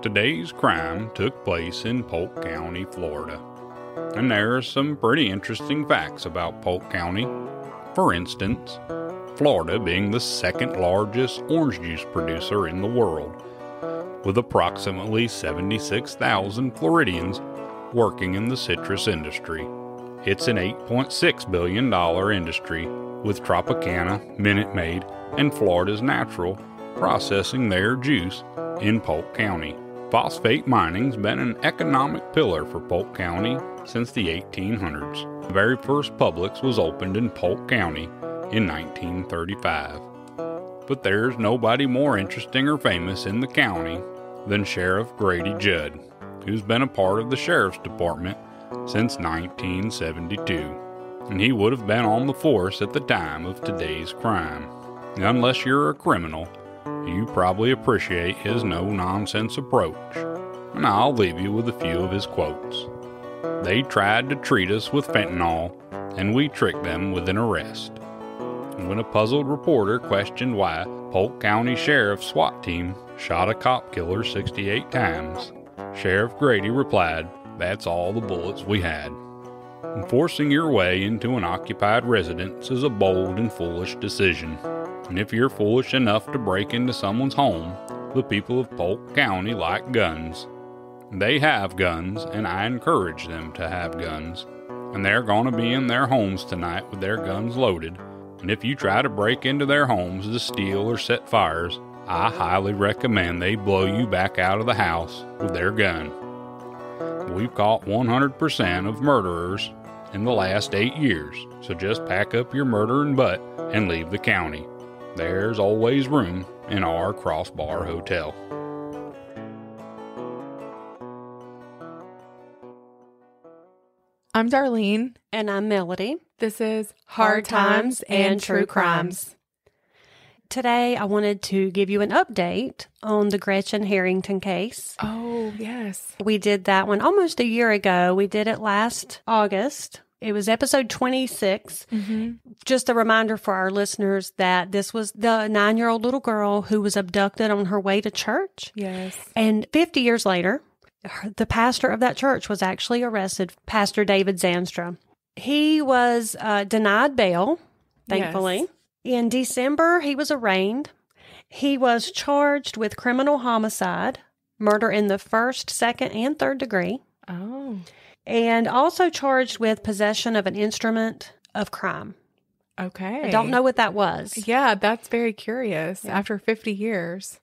Today's crime took place in Polk County, Florida. And there are some pretty interesting facts about Polk County. For instance, Florida being the second largest orange juice producer in the world, with approximately 76,000 Floridians working in the citrus industry. It's an $8.6 billion industry, with Tropicana, Minute Maid, and Florida's Natural processing their juice in Polk County. Phosphate mining's been an economic pillar for Polk County since the 1800s. The very first Publix was opened in Polk County in 1935. But there's nobody more interesting or famous in the county than Sheriff Grady Judd, who's been a part of the Sheriff's Department since 1972. And he would have been on the force at the time of today's crime. Unless you're a criminal, you probably appreciate his no nonsense approach, and I'll leave you with a few of his quotes. They tried to treat us with fentanyl, and we tricked them with an arrest. And when a puzzled reporter questioned why Polk County Sheriff's SWAT team shot a cop killer 68 times, Sheriff Grady replied, That's all the bullets we had. Forcing your way into an occupied residence is a bold and foolish decision. And if you're foolish enough to break into someone's home, the people of Polk County like guns. They have guns, and I encourage them to have guns. And they're going to be in their homes tonight with their guns loaded. And if you try to break into their homes to steal or set fires, I highly recommend they blow you back out of the house with their gun. We've caught 100% of murderers in the last eight years, so just pack up your murdering butt and leave the county. There's always room in our Crossbar Hotel. I'm Darlene. And I'm Melody. This is Hard Times and True Crimes. Today, I wanted to give you an update on the Gretchen Harrington case. Oh, yes. We did that one almost a year ago. We did it last August. It was episode 26. Mm-hmm. Just a reminder for our listeners that this was the nine year old little girl who was abducted on her way to church. Yes. And 50 years later, the pastor of that church was actually arrested, Pastor David Zandstra. He was uh, denied bail, thankfully. Yes. In December, he was arraigned. He was charged with criminal homicide, murder in the first, second, and third degree, Oh, and also charged with possession of an instrument of crime. okay. I don't know what that was. Yeah, that's very curious Yeah. after 50 years.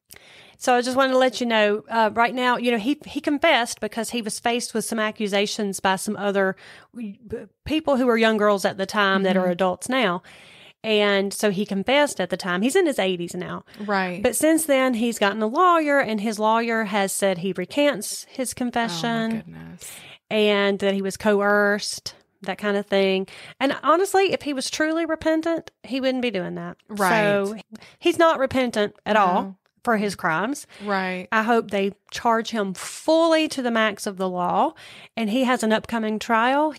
So I just wanted to let you know, uh, right now, you know, he he confessed because he was faced with some accusations by some other people who were young girls at the time that are Mhm. adults now. And so he confessed at the time. He's in his 80s now. Right. But since then, he's gotten a lawyer, and his lawyer has said he recants his oh, my confession goodness. and that he was coerced, that kind of thing. And honestly, if he was truly repentant, he wouldn't be doing that. Right. So he's not repentant at all for his crimes. Right. I hope they charge him fully to the max of the law, and he has an upcoming trial.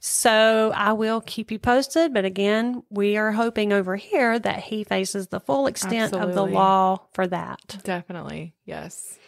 So I will keep you posted. But again, we are hoping over here that he faces the full extent of the law for that. Definitely. Yes.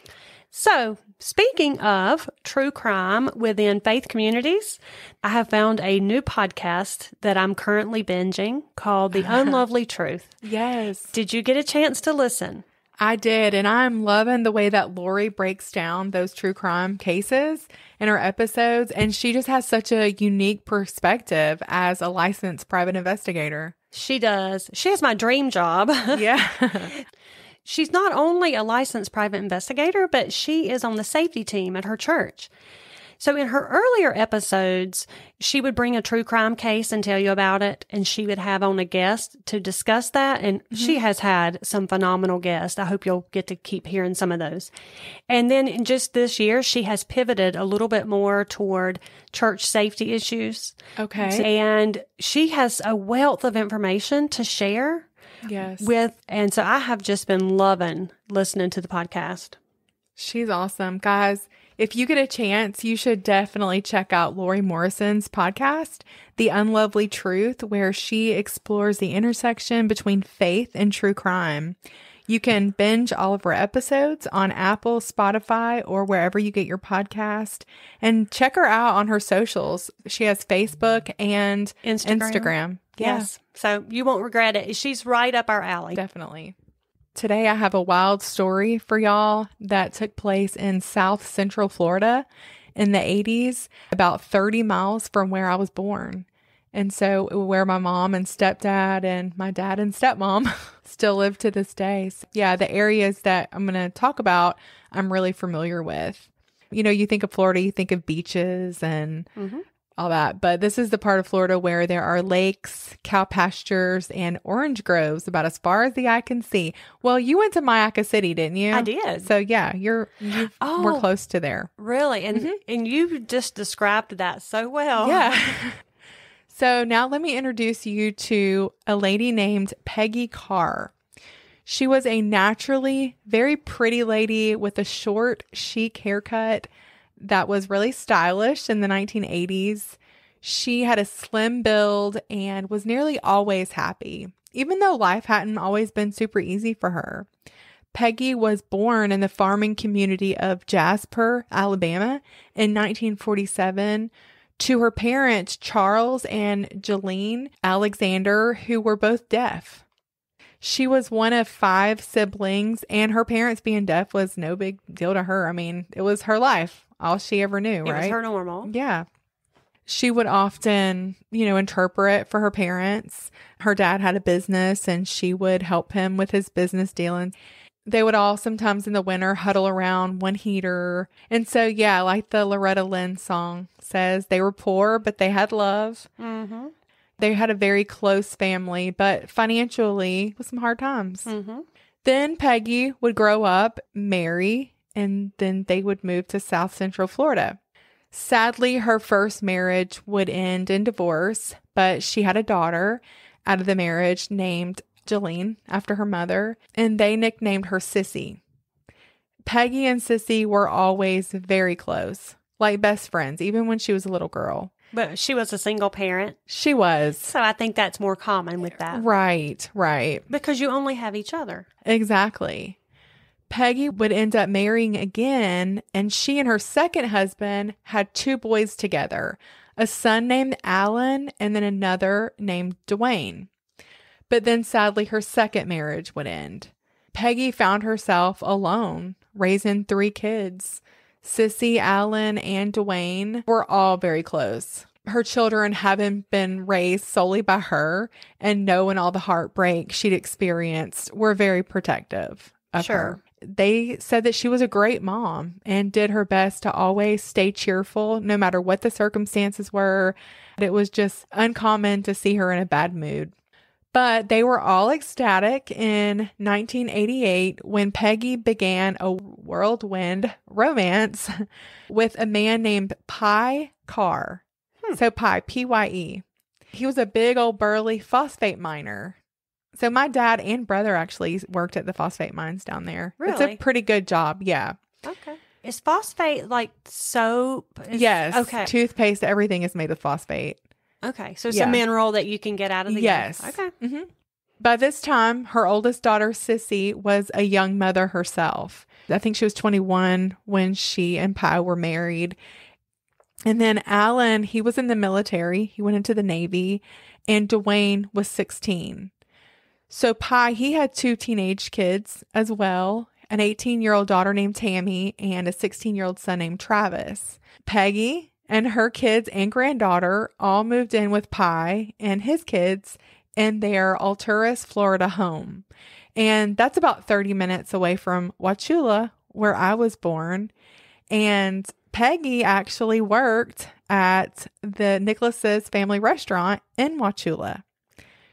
So, speaking of true crime within faith communities, I have found a new podcast that I'm currently binging called The Unlovely Truth. Yes. Did you get a chance to listen? I did. And I'm loving the way that Lori breaks down those true crime cases in her episodes. And she just has such a unique perspective as a licensed private investigator. She does. She has my dream job. Yeah. She's not only a licensed private investigator, but she is on the safety team at her church. So, in her earlier episodes, she would bring a true crime case and tell you about it, and she would have on a guest to discuss that. And mm-hmm. she has had some phenomenal guests. I hope you'll get to keep hearing some of those. And then, in just this year, she has pivoted a little bit more toward church safety issues. okay. And she has a wealth of information to share Yes. with and so I have just been loving listening to the podcast. She's awesome. Guys, If you get a chance, you should definitely check out Lori Morrison's podcast, The Unlovely Truth, where she explores the intersection between faith and true crime. You can binge all of her episodes on Apple, Spotify, or wherever you get your podcast. And check her out on her socials. She has Facebook and Instagram. Instagram. Yeah, Yes. So you won't regret it. She's right up our alley. definitely. Today, I have a wild story for y'all that took place in South Central Florida in the 80s, about 30 miles from where I was born. And so, where my mom and stepdad and my dad and stepmom still live to this day. So, yeah, the areas that I'm going to talk about, I'm really familiar with. You know, you think of Florida, you think of beaches and Mhm. All that. But this is the part of Florida where there are lakes, cow pastures, and orange groves about as far as the eye can see. Well, you went to Myakka City, didn't you? I did. So yeah, you're you oh, we're Oh. close to there. Really? And mm-hmm. and you just described that so well. Yeah. so now let me introduce you to a lady named Peggy Carr. She was a naturally very pretty lady with a short, chic haircut that was really stylish in the 1980s. She had a slim build and was nearly always happy, even though life hadn't always been super easy for her. Peggy was born in the farming community of Jasper, Alabama in 1947 to her parents, Charles and Jeline Alexander, who were both deaf. She was one of five siblings, and her parents being deaf was no big deal to her. I mean, it was her life, all she ever knew, It right? was her normal. Yeah. She would often, you know, interpret for her parents. Her dad had a business and she would help him with his business dealings. They would all sometimes in the winter huddle around one heater. And so, yeah, like the Loretta Lynn song says, they were poor, but they had love. Mm-hmm. They had a very close family, but financially with some hard times. Mm-hmm. Then Peggy would grow up, marry, and then they would move to South Central Florida. Sadly, her first marriage would end in divorce, but she had a daughter out of the marriage named Jeline after her mother, and they nicknamed her Sissy. Peggy and Sissy were always very close, like best friends, even when she was a little girl. But she was a single parent. She was. So I think that's more common with that. Right, right. Because you only have each other. Exactly. Peggy would end up marrying again, and she and her second husband had two boys together a son named Alan and then another named Dwayne. But then sadly, her second marriage would end. Peggy found herself alone, raising three kids. Sissy, Alan, and Dwayne were all very close. Her children having been raised solely by her and knowing all the heartbreak she'd experienced were very protective of Sure. her. They said that she was a great mom and did her best to always stay cheerful no matter what the circumstances were. It was just uncommon to see her in a bad mood. But they were all ecstatic in 1988 when Peggy began a whirlwind romance with a man named Pye Carr. Hmm. So Pye, P Y E. He was a big old burly phosphate miner. So my dad and brother actually worked at the phosphate mines down there. It's a pretty good job. Yeah. Okay. Is phosphate like soap? Is- yes. Okay. Toothpaste, everything is made of phosphate. Okay. So it's Yeah. a mineral that you can get out of the Yes. Okay. hmm By this time, her oldest daughter, Sissy, was a young mother herself. I think she was 21 when she and Pye were married. And then Alan, he was in the military. He went into the Navy. And Dwayne was 16. So Pye, he had two teenage kids as well an 18 year old daughter named Tammy and a 16 year old son named Travis. Peggy and her kids and granddaughter all moved in with Pye and his kids in their Alturas, Florida home. And that's about 30 minutes away from Wauchula, where I was born. And Peggy actually worked at the Nicholas's family restaurant in Wauchula.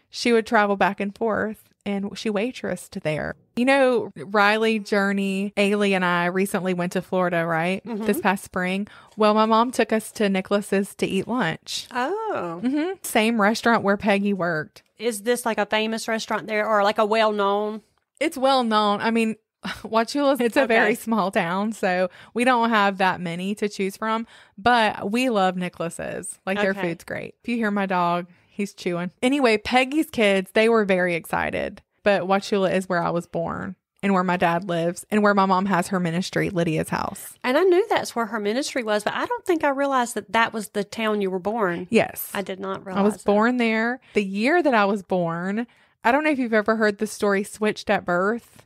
She would travel back and forth and she waitressed there. You know, Riley, Journey, Ailey, and I recently went to Florida, right? Mhm. This past spring. Well, my mom took us to Nicholas's to eat lunch. Oh. hmm Same restaurant where Peggy worked. Is this like a famous restaurant there or like a well known? It's well known. I mean, Wauchula, it's a very small town, so we don't have that many to choose from, but we love Nicholas's. Like their food's great. If you hear my dog, he's chewing. Anyway, Peggy's kids, they were very excited, but Wauchula is where I was born and where my dad lives and where my mom has her ministry, Lydia's house. And I knew that's where her ministry was, but I don't think I realized that that was the town you were born. Yes. I did not realize. I was that. born there. The year that I was born, I don't know if you've ever heard the story Switched at Birth.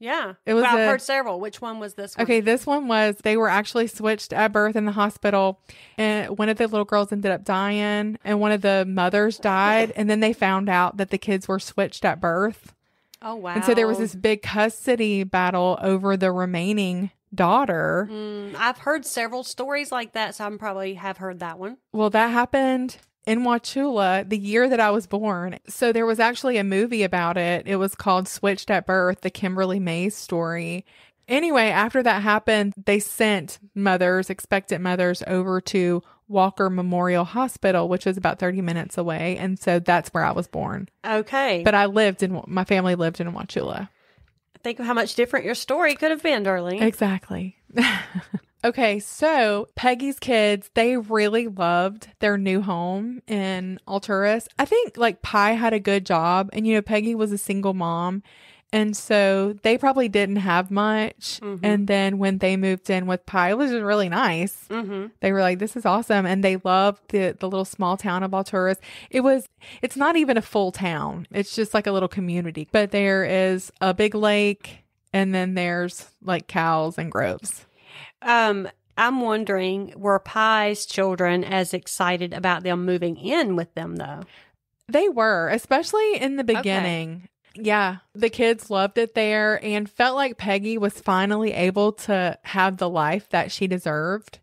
Yeah, It was Well, I've a- heard several. Which one was this one? Okay, this one was they were actually switched at birth in the hospital, and one of the little girls ended up dying, and one of the mothers died, and then they found out that the kids were switched at birth, Oh wow! and so there was this big custody battle over the remaining daughter. Mm, I've heard several stories like that, so I'm probably have heard that one. Well, that happened in Wauchula the year that I was born. So there was actually a movie about it. It was called Switched at Birth, the Kimberly Mays story. Anyway, after that happened, they sent mothers, expectant mothers, over to Walker Memorial Hospital, which is about 30 minutes away. And so that's where I was born. Okay, But I lived in, my family lived in Wauchula. think of how much different your story could have been, darling. Exactly. okay, so Peggy's kids, they really loved their new home in Alturas. I think like Pye had a good job, and you know, Peggy was a single mom. And so they probably didn't have much. Mhm. And then when they moved in with Pye, it was just really nice. mm-hmm. They were like, this is awesome. And they loved the, the little small town of Alturas. It was, it's not even a full town. It's just like a little community. But there is a big lake and then there's like cows and groves. Um, I'm wondering, were Pye's children as excited about them moving in with them, though? They were, especially in the beginning. Yeah, the kids loved it there and felt like Peggy was finally able to have the life that she deserved.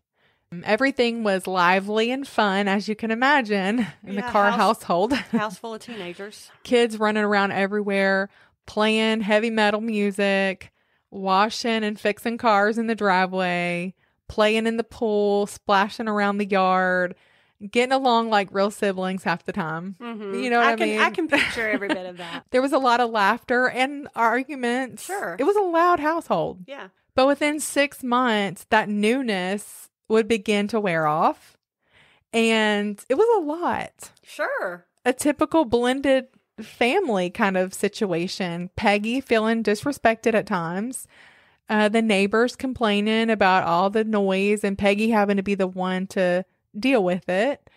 Um, Everything was lively and fun, as you can imagine, in the Yeah, Carr house- household. House full of teenagers. kids running around everywhere, playing heavy metal music, washing and fixing cars in the driveway, playing in the pool, splashing around the yard, getting along like real siblings half the time. Mm-hmm. You know what I can, mean? I can picture every bit of that. There was a lot of laughter and arguments. Sure. It was a loud household. Yeah. But within six months, that newness would begin to wear off. And it was a lot Sure. a typical blended family kind of situation. Peggy feeling disrespected at times. Uh, the neighbors complaining about all the noise and Peggy having to be the one to deal with it.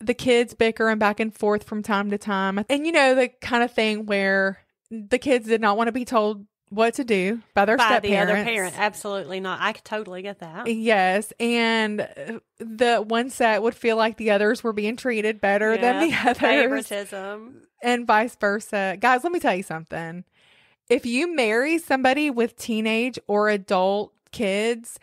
The kids bickering back and forth from time to time. And you know, the kind of thing where the kids did not want to be told what to do by their By step the other parent. Absolutely not. I could totally get that. Yes, and uh, the one set would feel like the others were being treated better than the Yeah. others Favoritism. and vice versa. Guys, let me tell you something. If you marry somebody with teenage or adult kids,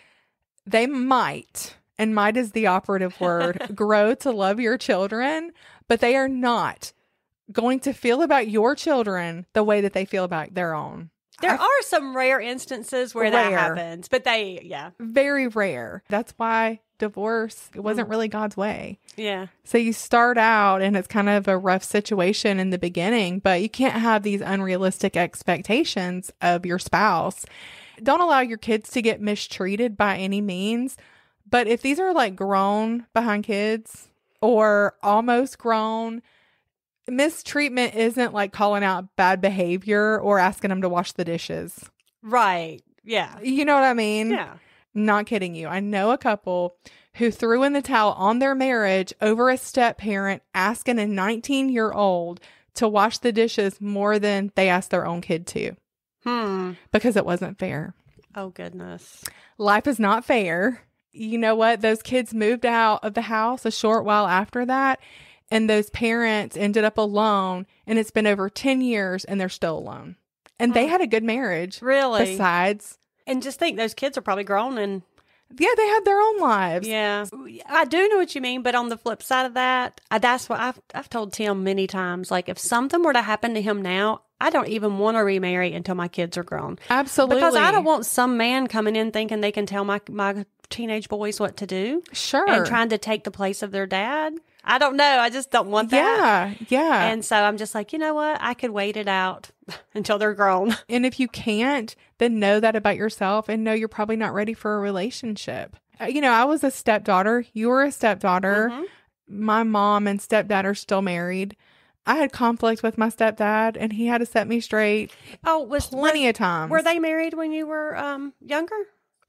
they might, and might is the operative word, grow to love your children, but they are not going to feel about your children the way that they feel about their own. There I- are some rare instances where that happens, but they, yeah, Very rare. That's why divorce it wasn't hmm. really God's way. yeah, So you start out and it's kind of a rough situation in the beginning, but you can't have these unrealistic expectations of your spouse. Don't allow your kids to get mistreated by any means. But if these are like grown behind kids or almost grown, mistreatment isn't like calling out bad behavior or asking them to wash the dishes. right, yeah, You know what I mean? yeah. Not kidding you. I know a couple who threw in the towel on their marriage over a step parent asking a 19 year old to wash the dishes more than they asked their own kid to Hmm. because it wasn't fair. Oh goodness. Life is not fair. You know what? Those kids moved out of the house a short while after that, and those parents ended up alone, and it's been over 10 years and they're still alone. And they had a good marriage. Really? Besides, and just think those kids are probably grown and yeah, they had their own lives. yeah. I do know what you mean, but on the flip side of that, I, that's what I've I've told Tim many times. Like if something were to happen to him now, I don't even want to remarry until my kids are grown. Absolutely. Because I don't want some man coming in thinking they can tell my my teenage boys what to do Sure. and trying to take the place of their dad. I don't know. I just don't want that. yeah, yeah. And so I'm just like, you know what? I could wait it out until they're grown. And if you can't, then know that about yourself and know you're probably not ready for a relationship. Uh, You know, I was a stepdaughter. You were a stepdaughter. Mhm. My mom and stepdad are still married. I had conflict with my stepdad and he had to set me straight Oh, was plenty were, of times. were they married when you were um younger?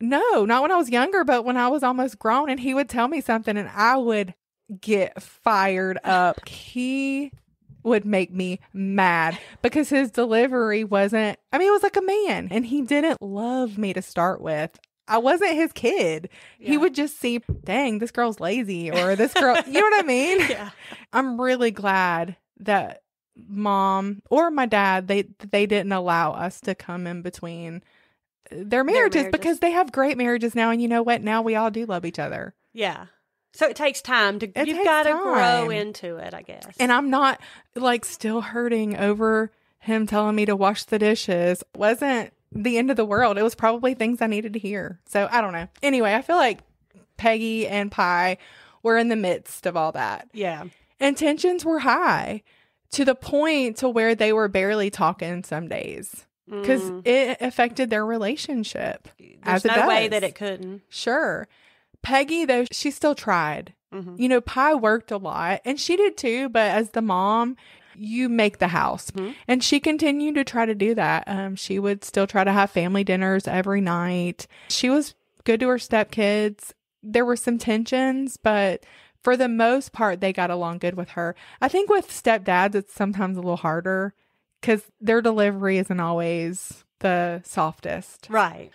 No, not when I was younger, but when I was almost grown and he would tell me something and I would get fired up. He would make me mad because his delivery wasn't, I mean, it was like a man and he didn't love me to start with. I wasn't his kid. He would just see, dang, this girl's lazy or this girl, you know what I mean? Yeah. I'm really glad that mom or my dad they they didn't allow us to come in between their marriages, marriages. because they have great marriages now and you know what now we all do love each other Yeah. So it takes time to It you've got to grow into it, I guess. and i'm not like still hurting over him telling me to wash the dishes wasn't the end of the world it was probably things i needed to hear so i don't know anyway i feel like peggy and pye were in the midst of all that yeah. and tensions were high to the point to where they were barely talking some days because Mm. it affected their relationship There's as no way that it couldn't. sure peggy though she still tried. Mhm. you know pye worked a lot and she did too but as the mom you make the house. Mhm. and she continued to try to do that. Um, she would still try to have family dinners every night. She was good to her stepkids. There were some tensions but for the most part they got along good with her. I think with stepdads it's sometimes a little harder because their delivery isn't always the softest. Right.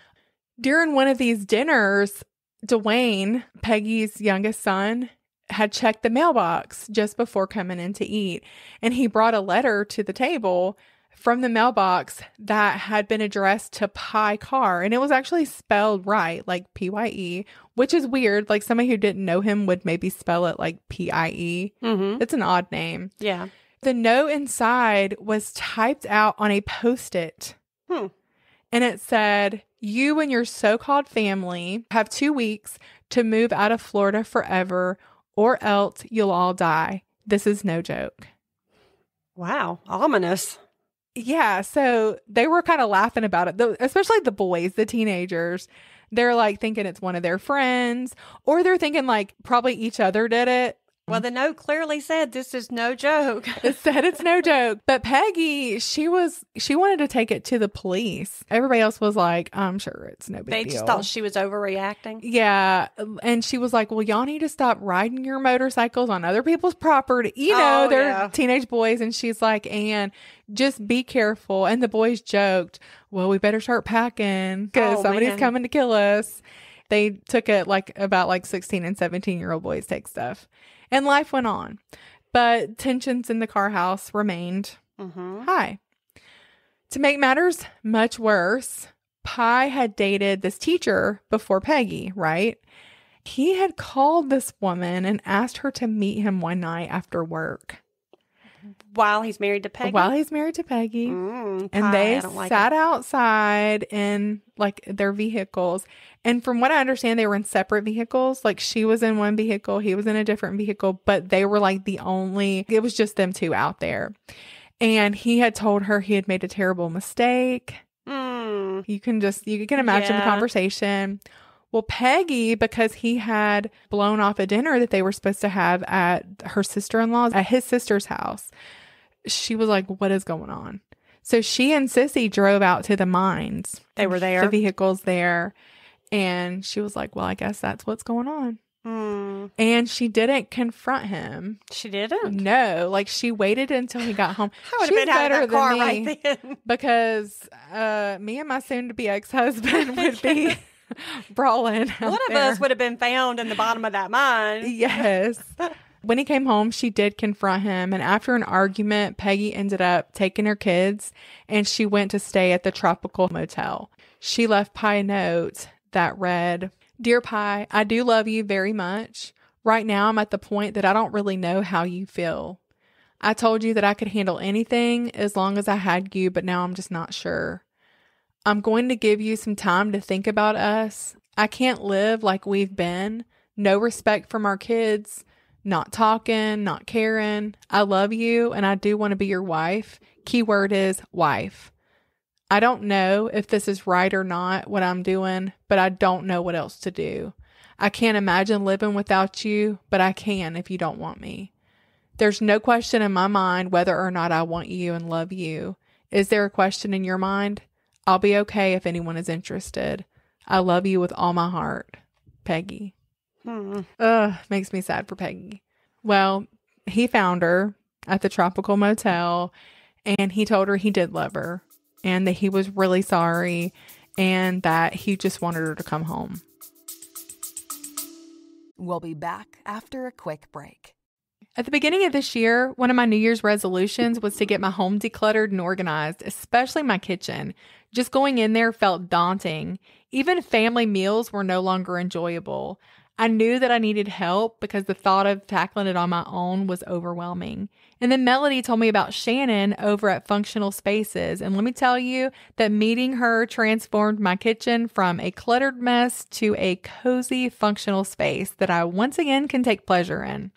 during one of these dinners, Dwayne, Peggy's youngest son, had checked the mailbox just before coming in to eat. And he brought a letter to the table from the mailbox that had been addressed to Pye Carr. And it was actually spelled right, like P Y E, which is weird. Like somebody who didn't know him would maybe spell it like P I E. Mm-hmm. It's an odd name. Yeah. The note inside was typed out on a post it. Hmm. And it said, You and your so called family have two weeks to move out of Florida forever, or else you'll all die. This is no joke. Wow. Ominous. Yeah. So they were kind of laughing about it, though, especially the boys, the teenagers. They're like thinking it's one of their friends, or they're thinking like probably each other did it. Well, the note clearly said this is no joke. It said it's no joke. But Peggy, she was she wanted to take it to the police. Everybody else was like, I'm sure it's no big they deal. just thought she was overreacting. yeah. And she was like, Well, y'all need to stop riding your motorcycles on other people's property. You know, Oh, they're yeah. teenage boys. And she's like, and just be careful. And the boys joked, Well, we better start packing because Oh, somebody's man. coming to kill us. They took it like about like 16 and 17 year old boys take stuff. And life went on. But tensions in the Carr house remained Mm-hmm. high. To make matters much worse, Pye had dated this teacher before Peggy, right? He had called this woman and asked her to meet him one night after work While he's married to Peggy. while he's married to Peggy. Mm, And Pye, they like sat it. outside in like their vehicles. And from what I understand, they were in separate vehicles. Like she was in one vehicle, he was in a different vehicle, but they were like the only, it was just them two out there. And he had told her he had made a terrible mistake. Mm, You can just, you can imagine the conversation. Well, Peggy, because he had blown off a dinner that they were supposed to have at her sister in law's, at his sister's house, she was like, What is going on? So she and Sissy drove out to the mines. They were there? The vehicle's there. And she was like, Well, I guess that's what's going on. mm. And she didn't confront him. She didn't. No, like she waited until he got home. I would She's have been better car than me right then. because uh, me and my soon to be ex husband would be brawling. One of there. us would have been found in the bottom of that mine. Yes. When he came home, she did confront him. And after an argument, Peggy ended up taking her kids and she went to stay at the Tropical Motel. She left Pye a note that read Dear Pye, I do love you very much. Right now, I'm at the point that I don't really know how you feel. I told you that I could handle anything as long as I had you, but now I'm just not sure. I'm going to give you some time to think about us. I can't live like we've been. No respect from our kids, not talking, not caring. I love you and I do want to be your wife. Keyword is wife. I don't know if this is right or not, what I'm doing, but I don't know what else to do. I can't imagine living without you, but I can if you don't want me. There's no question in my mind whether or not I want you and love you. Is there a question in your mind? I'll be okay if anyone is interested. I love you with all my heart. Peggy. Hmm. Ugh, makes me sad for Peggy. Well, he found her at the tropical motel and he told her he did love her and that he was really sorry and that he just wanted her to come home. We'll be back after a quick break. At the beginning of this year, one of my New Year's resolutions was to get my home decluttered and organized, especially my kitchen. Just going in there felt daunting. Even family meals were no longer enjoyable. I knew that I needed help because the thought of tackling it on my own was overwhelming. And then Melody told me about Shannon over at Functional Spaces. And let me tell you that meeting her transformed my kitchen from a cluttered mess to a cozy, functional space that I once again can take pleasure in.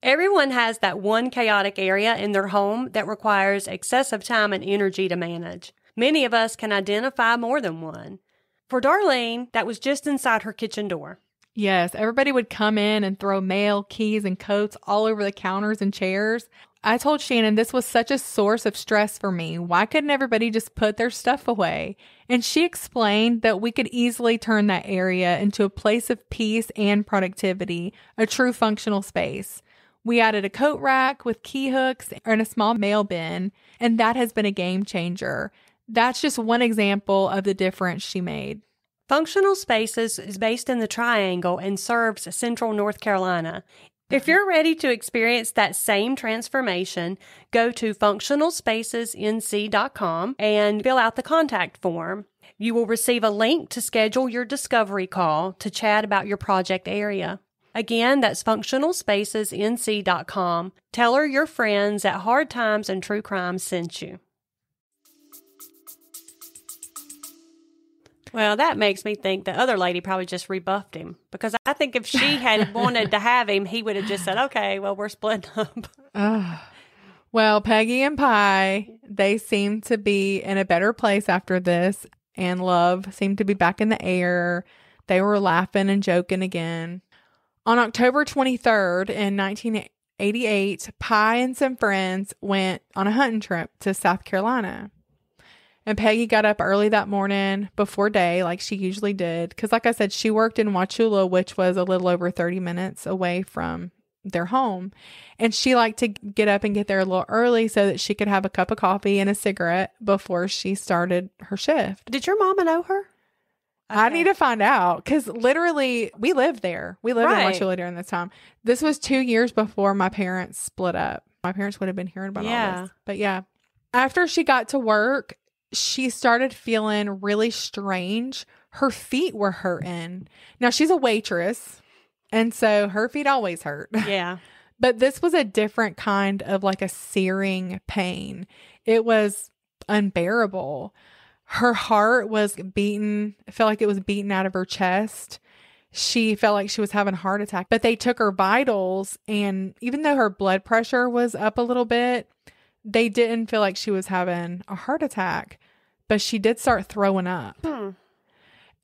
Everyone has that one chaotic area in their home that requires excessive time and energy to manage. Many of us can identify more than one. For Darlene, that was just inside her kitchen door. Yes, everybody would come in and throw mail, keys, and coats all over the counters and chairs. I told Shannon this was such a source of stress for me. Why couldn't everybody just put their stuff away? And she explained that we could easily turn that area into a place of peace and productivity, a true functional space. We added a coat rack with key hooks and a small mail bin, and that has been a game changer. That's just one example of the difference she made. Functional Spaces is based in the Triangle and serves central North Carolina. If mm-hmm. you're ready to experience that same transformation, go to functionalspacesnc.com and fill out the contact form. You will receive a link to schedule your discovery call to chat about your project area. Again, that's functionalspacesnc.com. Tell her your friends at Hard Times and True Crime sent you. Well, that makes me think the other lady probably just rebuffed him because I think if she had wanted to have him, he would have just said, "Okay, well, we're splitting up." Ugh. Well, Peggy and Pye, they seem to be in a better place after this, and love seemed to be back in the air. They were laughing and joking again. On October 23rd in 1988, Pye and some friends went on a hunting trip to South Carolina. And Peggy got up early that morning before day, like she usually did. Because, like I said, she worked in Wauchula, which was a little over 30 minutes away from their home. And she liked to get up and get there a little early so that she could have a cup of coffee and a cigarette before she started her shift. Did your mama know her? I need to find out because literally we lived there. We lived Right. in Wauchula during this time. This was two years before my parents split up. My parents would have been hearing about all this. But yeah, after she got to work, she started feeling really strange. Her feet were hurting. Now she's a waitress, and so her feet always hurt. Yeah. But this was a different kind of like a searing pain. It was unbearable. Her heart was beaten, it felt like it was beaten out of her chest. She felt like she was having a heart attack, but they took her vitals, and even though her blood pressure was up a little bit, they didn't feel like she was having a heart attack, but she did start throwing up. Hmm.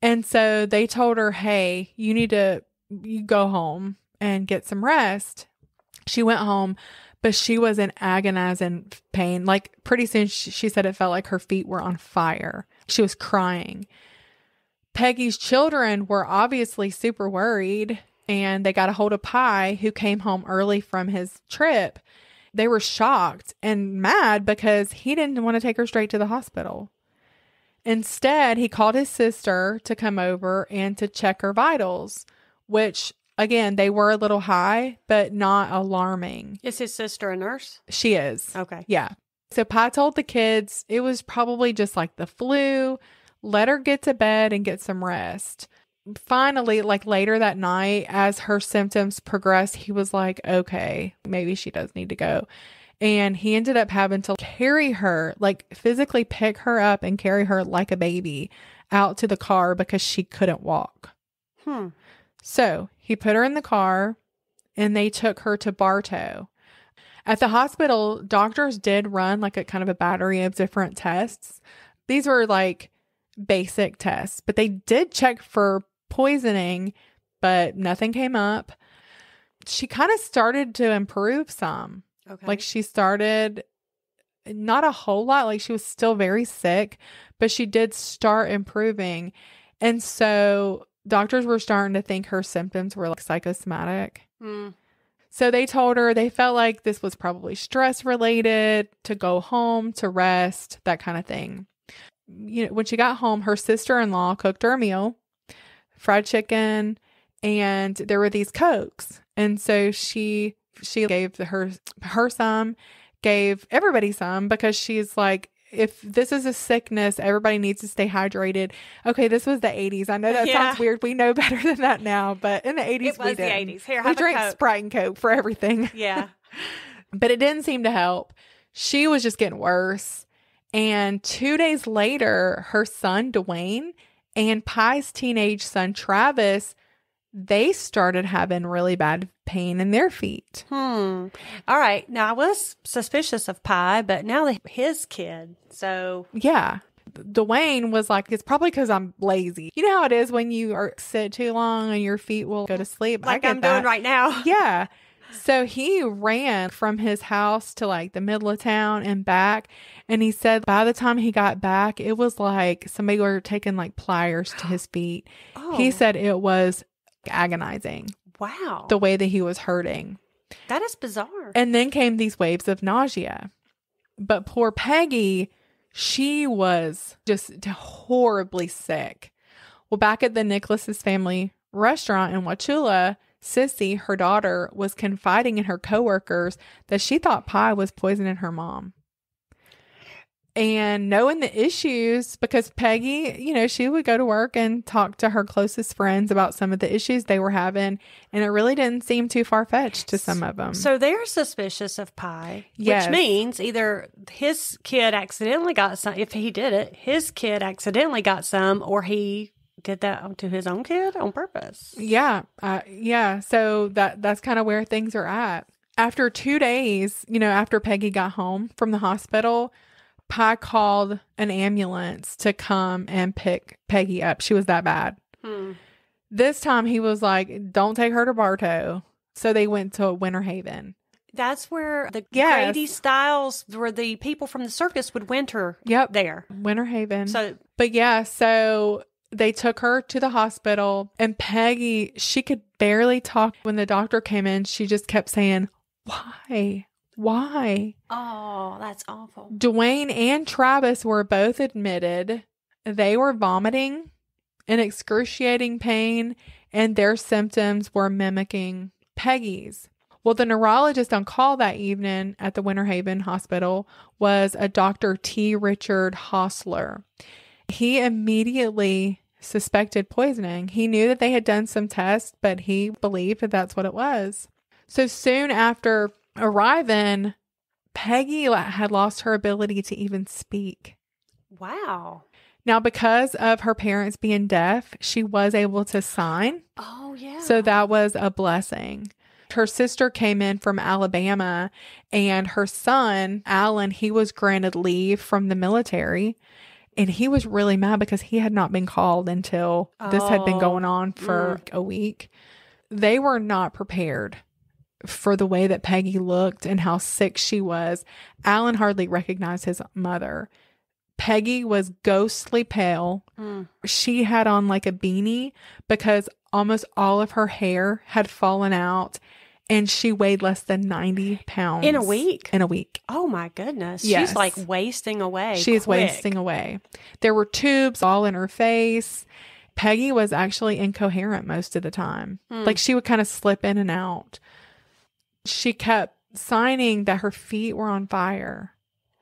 And so they told her, "Hey, you need to you go home and get some rest." She went home, but she was in agonizing pain. Like pretty soon she, she said it felt like her feet were on fire. She was crying. Peggy's children were obviously super worried and they got a hold of Pye who came home early from his trip. They were shocked and mad because he didn't want to take her straight to the hospital. Instead, he called his sister to come over and to check her vitals, which again, they were a little high, but not alarming. Is his sister a nurse? She is. Okay. Yeah. So Pye told the kids it was probably just like the flu. Let her get to bed and get some rest. Finally, like later that night, as her symptoms progressed, he was like, okay, maybe she does need to go. And he ended up having to carry her, like physically pick her up and carry her like a baby out to the car because she couldn't walk. Hmm. So he put her in the car and they took her to Bartow. At the hospital, doctors did run like a kind of a battery of different tests. These were like basic tests, but they did check for poisoning, but nothing came up. She kind of started to improve some. Okay. Like she started not a whole lot, like she was still very sick, but she did start improving. And so doctors were starting to think her symptoms were like psychosomatic. Hmm. So they told her they felt like this was probably stress related, to go home, to rest, that kind of thing. You know, when she got home, her sister-in-law cooked her a meal, fried chicken, and there were these cokes. And so she she gave her her some, gave everybody some because she's like if this is a sickness, everybody needs to stay hydrated. Okay, this was the 80s. I know that Yeah. sounds weird. We know better than that now, but in the 80s, It we was the didn't. 80s. Here, we drank Coke. Sprite and Coke for everything, Yeah. but it didn't seem to help. She was just getting worse. And two days later, her son, Dwayne, and Pye's teenage son, Travis, they started having really bad pain in their feet. Hmm. All right. Now I was suspicious of Pye, but now that his kid. So Yeah. Dwayne was like, it's probably because I'm lazy. You know how it is when you are sit too long and your feet will go to sleep. Like I'm that. doing right now. Yeah. So he ran from his house to like the middle of town and back. And he said by the time he got back, it was like somebody were taking like pliers to his feet. Oh, He said it was agonizing wow. the way that he was hurting. that is bizarre. And then came these waves of nausea. But poor Peggy, she was just horribly sick. Well, back at the Nicholas's family restaurant in Wauchula, Sissy, her daughter, was confiding in her coworkers that she thought Pye was poisoning her mom. And knowing the issues, because Peggy, you know, she would go to work and talk to her closest friends about some of the issues they were having. And it really didn't seem too far fetched to some of them. So they're suspicious of Pye, Yes. which means either his kid accidentally got some. If he did it, his kid accidentally got some, or he did that to his own kid on purpose. Yeah, uh, yeah. So that that's kind of where things are at. After two days, you know, after Peggy got home from the hospital, Pye called an ambulance to come and pick Peggy up. She was that bad. Hmm. This time he was like, "Don't take her to Bartow." So they went to Winter Haven. That's where the Yes. Grady Stiles, where the people from the circus would winter Yep, there. Winter Haven. So But yeah, so they took her to the hospital, and Peggy, she could barely talk. When the doctor came in, she just kept saying, Why? Why? Oh, that's awful. Dwayne and Travis were both admitted they were vomiting in excruciating pain, and their symptoms were mimicking Peggy's. Well, the neurologist on call that evening at the Winter Haven Hospital was a Dr. T. Richard Hostler. He immediately suspected poisoning. He knew that they had done some tests, but he believed that that's what it was. So soon after arriving, Peggy had lost her ability to even speak. Wow. Now, because of her parents being deaf, she was able to sign. Oh, yeah. So that was a blessing. Her sister came in from Alabama, and her son, Alan, he was granted leave from the military. And he was really mad because he had not been called until this had been Oh, going on for mm. a week. They were not prepared for the way that Peggy looked and how sick she was. Alan hardly recognized his mother. Peggy was ghostly pale. Mm. She had on like a beanie because almost all of her hair had fallen out and she weighed less than 90 pounds. In a week? In a week. Oh, my goodness. Yes. She's like wasting away. She's quick. wasting away. There were tubes all in her face. Peggy was actually incoherent most of the time. Hmm. Like she would kind of slip in and out. She kept signing that her feet were on fire.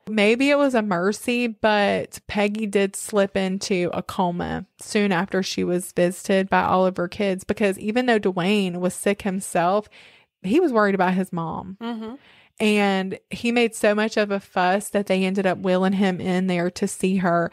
Maybe it was a mercy, but Peggy did slip into a coma soon after she was visited by all of her kids because even though Dwayne was sick himself, he was worried about his mom. Mhm. And he made so much of a fuss that they ended up wheeling him in there to see her.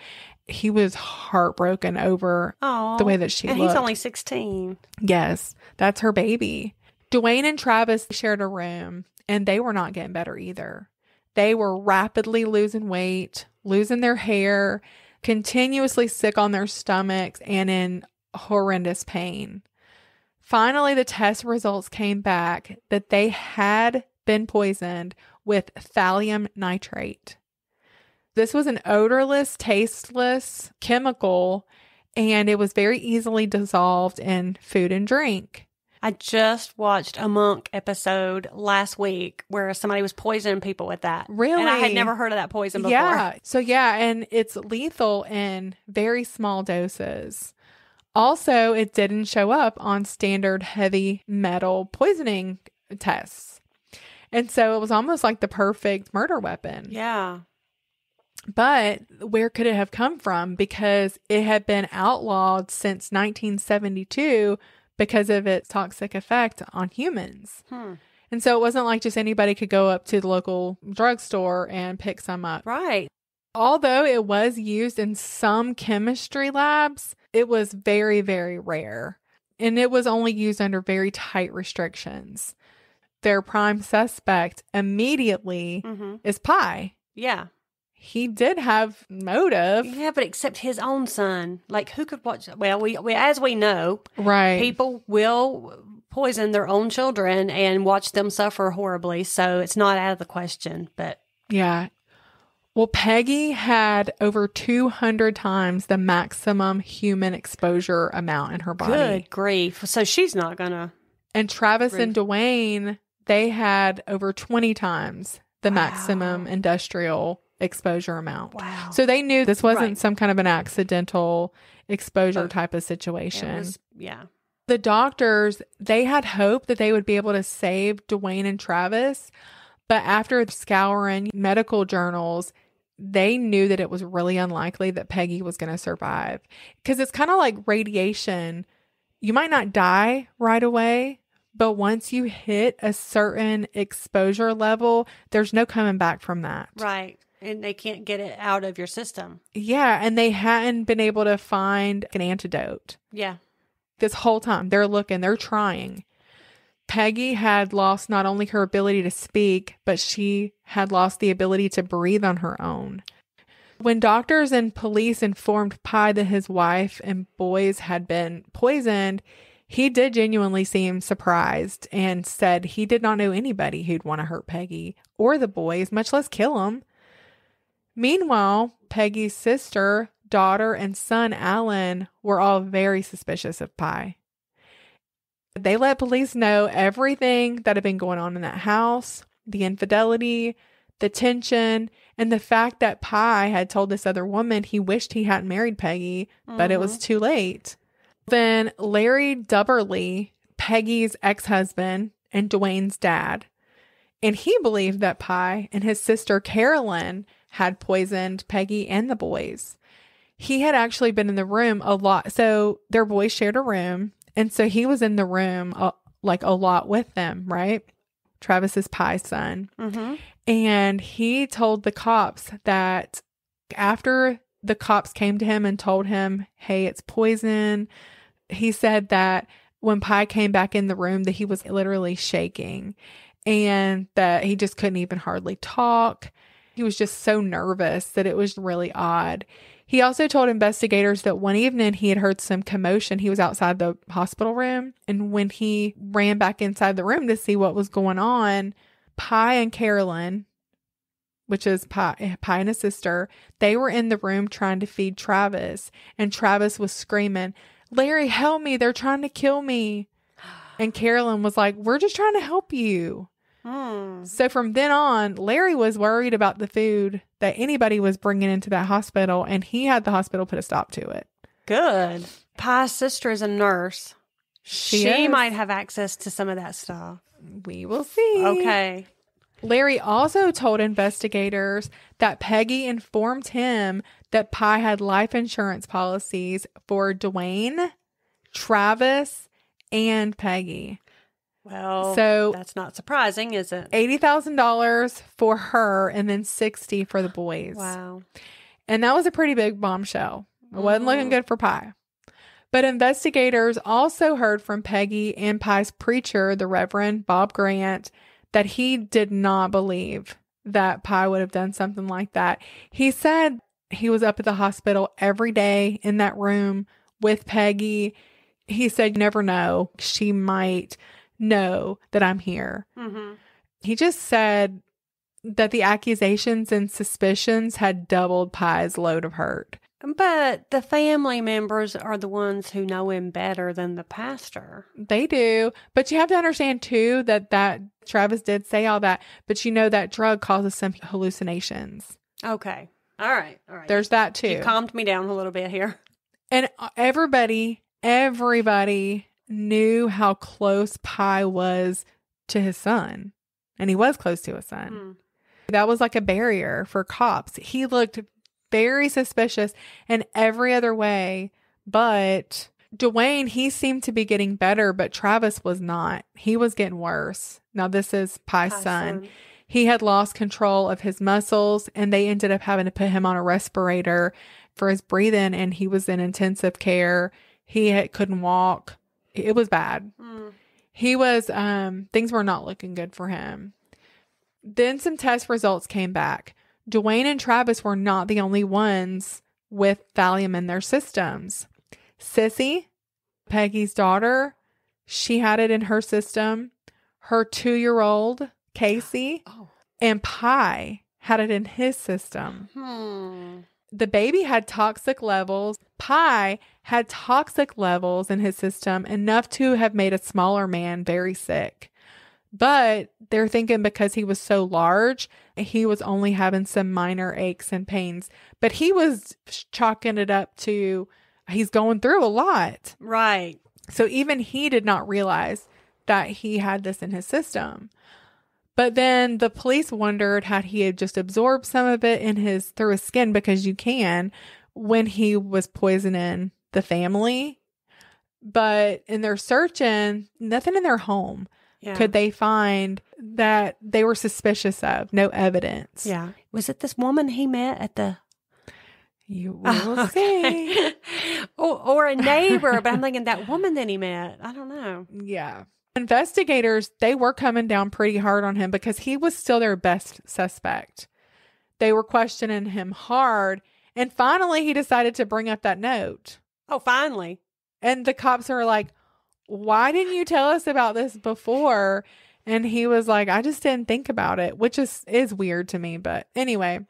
he was heartbroken over Oh, the way that she and looked. he's only 16. Yes, that's her baby. Dwayne and Travis shared a room and they were not getting better either. They were rapidly losing weight, losing their hair, continuously sick on their stomachs, and in horrendous pain. Finally, the test results came back that they had been poisoned with thallium nitrate. This was an odorless, tasteless chemical, and it was very easily dissolved in food and drink. I just watched a monk episode last week where somebody was poisoning people with that. Really? And I had never heard of that poison before. Yeah. So, yeah, and it's lethal in very small doses. Also, it didn't show up on standard heavy metal poisoning tests. And so it was almost like the perfect murder weapon. Yeah. But where could it have come from? Because it had been outlawed since 1972 because of its toxic effect on humans. Hmm. And so it wasn't like just anybody could go up to the local drugstore and pick some up. Right. Although it was used in some chemistry labs, it was very, very rare. And it was only used under very tight restrictions. Their prime suspect immediately hmm is Pye. Yeah. He did have motive. Yeah, but except his own son. Like, who could watch? Well, we, we as we know, Right. people will poison their own children and watch them suffer horribly. So it's not out of the question. But Yeah. Well, Peggy had over 200 times the maximum human exposure amount in her body. good grief. So she's not gonna. And Travis Rude. and Dwayne, they had over 20 times the maximum industrial exposure amount. Wow. So they knew this wasn't Right. some kind of an accidental exposure Oh. type of situation. was- yeah. the doctors, they had hope that they would be able to save Dwayne and Travis. But after scouring medical journals, they knew that it was really unlikely that Peggy was going to survive. Because it's kind of like radiation. You might not die right away, but once you hit a certain exposure level, there's no coming back from that. Right. And they can't get it out of your system. Yeah. And they hadn't been able to find an antidote. Yeah. this whole time. They're looking, they're trying. Peggy had lost not only her ability to speak, but she had lost the ability to breathe on her own. When doctors and police informed Pye that his wife and boys had been poisoned, he did genuinely seem surprised and said he did not know anybody who'd want to hurt Peggy or the boys, much less kill them. Meanwhile, Peggy's sister, daughter, and son Alan were all very suspicious of Pye. They let police know everything that had been going on in that house the infidelity, the tension, and the fact that Pye had told this other woman he wished he hadn't married Peggy, but it was mm-hmm. too late. Then Larry Dubberly, Peggy's ex husband and Dwayne's dad, and he believed that Pye and his sister Carolyn had poisoned Peggy and the boys. He had actually been in the room a lot. So their boys shared a room. And so he was in the room uh, like a lot with them, right? Travis's Pye son. Mm-hmm. And he told the cops that after the cops came to him and told him, hey, it's poison, he said that when Pye came back in the room, that he was literally shaking and that he just couldn't even hardly talk. He was just so nervous that it was really odd. He also told investigators that one evening he had heard some commotion. He was outside the hospital room, and when he ran back inside the room to see what was going on, Pye and Carolyn, which is Pye, Pye and his sister, they were in the room trying to feed Travis, and Travis was screaming, Larry, help me. They're trying to kill me. And Carolyn was like, We're just trying to help you. Hmm. So from then on, Larry was worried about the food that anybody was bringing into that hospital, and he had the hospital put a stop to it. Good. Pye's sister is a nurse. She She, might have access to some of that stuff. We will see. Okay. Larry also told investigators that Peggy informed him that Pye had life insurance policies for Dwayne, Travis, and Peggy. Well, So- that's not surprising, is it? $80,000 for her and then 60 for the boys. Wow. And that was a pretty big bombshell. It wasn't mm-hmm. looking good for Pye. But investigators also heard from Peggy and Pye's preacher, the Reverend Bob Grant, that he did not believe that Pye would have done something like that. He said he was up at the hospital every day in that room with Peggy. He said, You never know. She might know that I'm here. Mm-hmm. He just said that the accusations and suspicions had doubled Pye's load of hurt. But the family members are the ones who know him better than the pastor. They do, but you have to understand too that that Travis did say all that, but you know that drug causes some hallucinations. Okay. All right. All right. There's that too. you calmed me down a little bit here. And everybody, everybody knew how close Pye was to his son. And he was close to his son. Hmm. That was like a barrier for cops. He looked very suspicious in every other way, but Dwayne, he seemed to be getting better, but Travis was not. He was getting worse. Now, this is Pye's son. son. He had lost control of his muscles, and they ended up having to put him on a respirator for his breathing, and he was in intensive care. He had, couldn't walk. It was bad. Hmm. He was, um, things were not looking good for him. Then some test results came back. Dwayne and Travis were not the only ones with thallium in their systems. Sissy, Peggy's daughter, she had it in her system. Her two year old, Casey, Oh. and Pye had it in his system. Hmm. The baby had toxic levels. Pye had toxic levels in his system, enough to have made a smaller man very sick. But they're thinking because he was so large, he was only having some minor aches and pains. But he was chalking it up to he's going through a lot. Right. So even he did not realize that he had this in his system. But then the police wondered had he had just absorbed some of it in his through his skin because you can when he was poisoning the family. But in their searching, nothing in their home Yeah. could they find that they were suspicious of. No evidence. Yeah. Was it this woman he met at the You will see. Okay. or, or a neighbor, but I'm thinking that woman that he met. I don't know. Yeah. Investigators, they were coming down pretty hard on him because he was still their best suspect. They were questioning him hard. And finally, he decided to bring up that note. Oh, finally. And the cops are like, Why didn't you tell us about this before? And he was like, I just didn't think about it, which is, is weird to me. But anyway,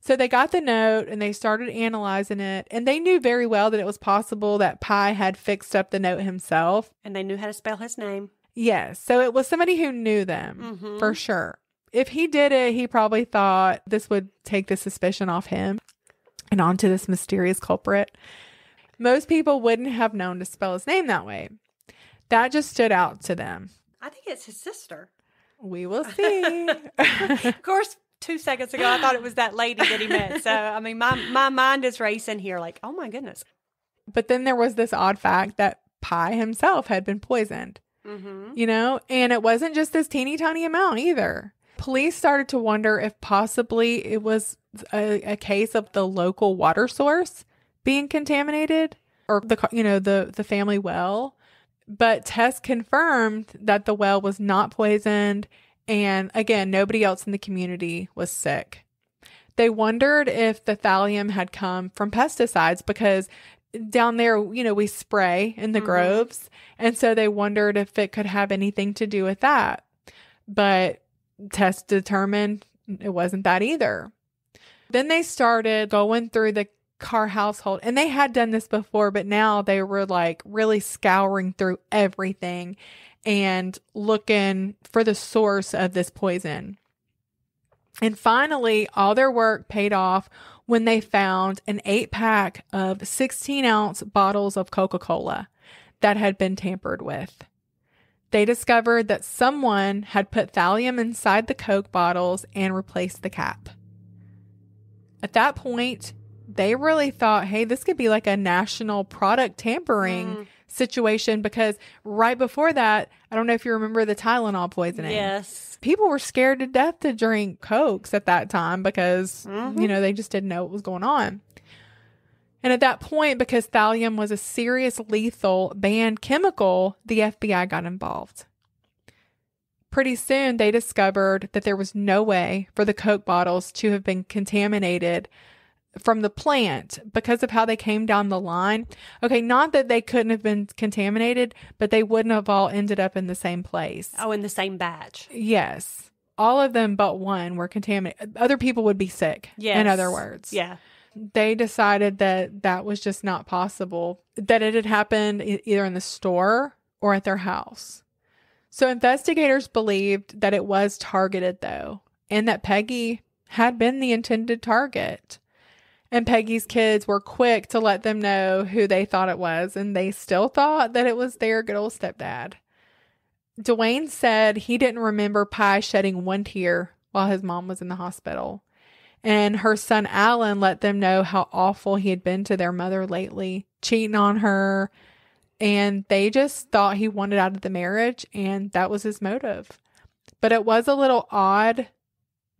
so they got the note and they started analyzing it. And they knew very well that it was possible that Pye had fixed up the note himself. And they knew how to spell his name. Yes. So it was somebody who knew them Mhm. for sure. If he did it, he probably thought this would take the suspicion off him and onto this mysterious culprit. Most people wouldn't have known to spell his name that way. That just stood out to them. I think it's his sister. We will see. of course, two seconds ago, I thought it was that lady that he met. So, I mean, my, my mind is racing here like, oh my goodness. but then there was this odd fact that Pye himself had been poisoned. Mm-hmm. you know, and it wasn't just this teeny tiny amount either. Police started to wonder if possibly it was a, a case of the local water source being contaminated or the, you know, the, the family well. But tests confirmed that the well was not poisoned. And again, nobody else in the community was sick. They wondered if the thallium had come from pesticides because down there, you know, we spray in the Mhm. groves. And so they wondered if it could have anything to do with that. But tests determined it wasn't that either. Then they started going through the Carr household and they had done this before, but now they were like really scouring through everything and looking for the source of this poison. And finally, all their work paid off when they found an eight pack of 16 ounce bottles of Coca Cola that had been tampered with. They discovered that someone had put thallium inside the Coke bottles and replaced the cap. At that point, they really thought, hey, this could be like a national product tampering Mm. Situation because right before that, I don't know if you remember the Tylenol poisoning. Yes. People were scared to death to drink Cokes at that time because, Mhm. you know, they just didn't know what was going on. And at that point, because thallium was a serious lethal banned chemical, the FBI got involved. Pretty soon, they discovered that there was no way for the Coke bottles to have been contaminated from the plant because of how they came down the line. Okay, not that they couldn't have been contaminated, but they wouldn't have all ended up in the same place. Oh, in the same batch. Yes. All of them but one were contaminated. Other people would be sick, Yes. in other words Yeah. they decided that that was just not possible, that it had happened either in the store or at their house. So investigators believed that it was targeted, though, and that Peggy had been the intended target. And Peggy's kids were quick to let them know who they thought it was, and they still thought that it was their good old stepdad. Dwayne said he didn't remember Pye shedding one tear while his mom was in the hospital. And her son Alan let them know how awful he had been to their mother lately, cheating on her. And they just thought he wanted out of the marriage, and that was his motive. But it was a little odd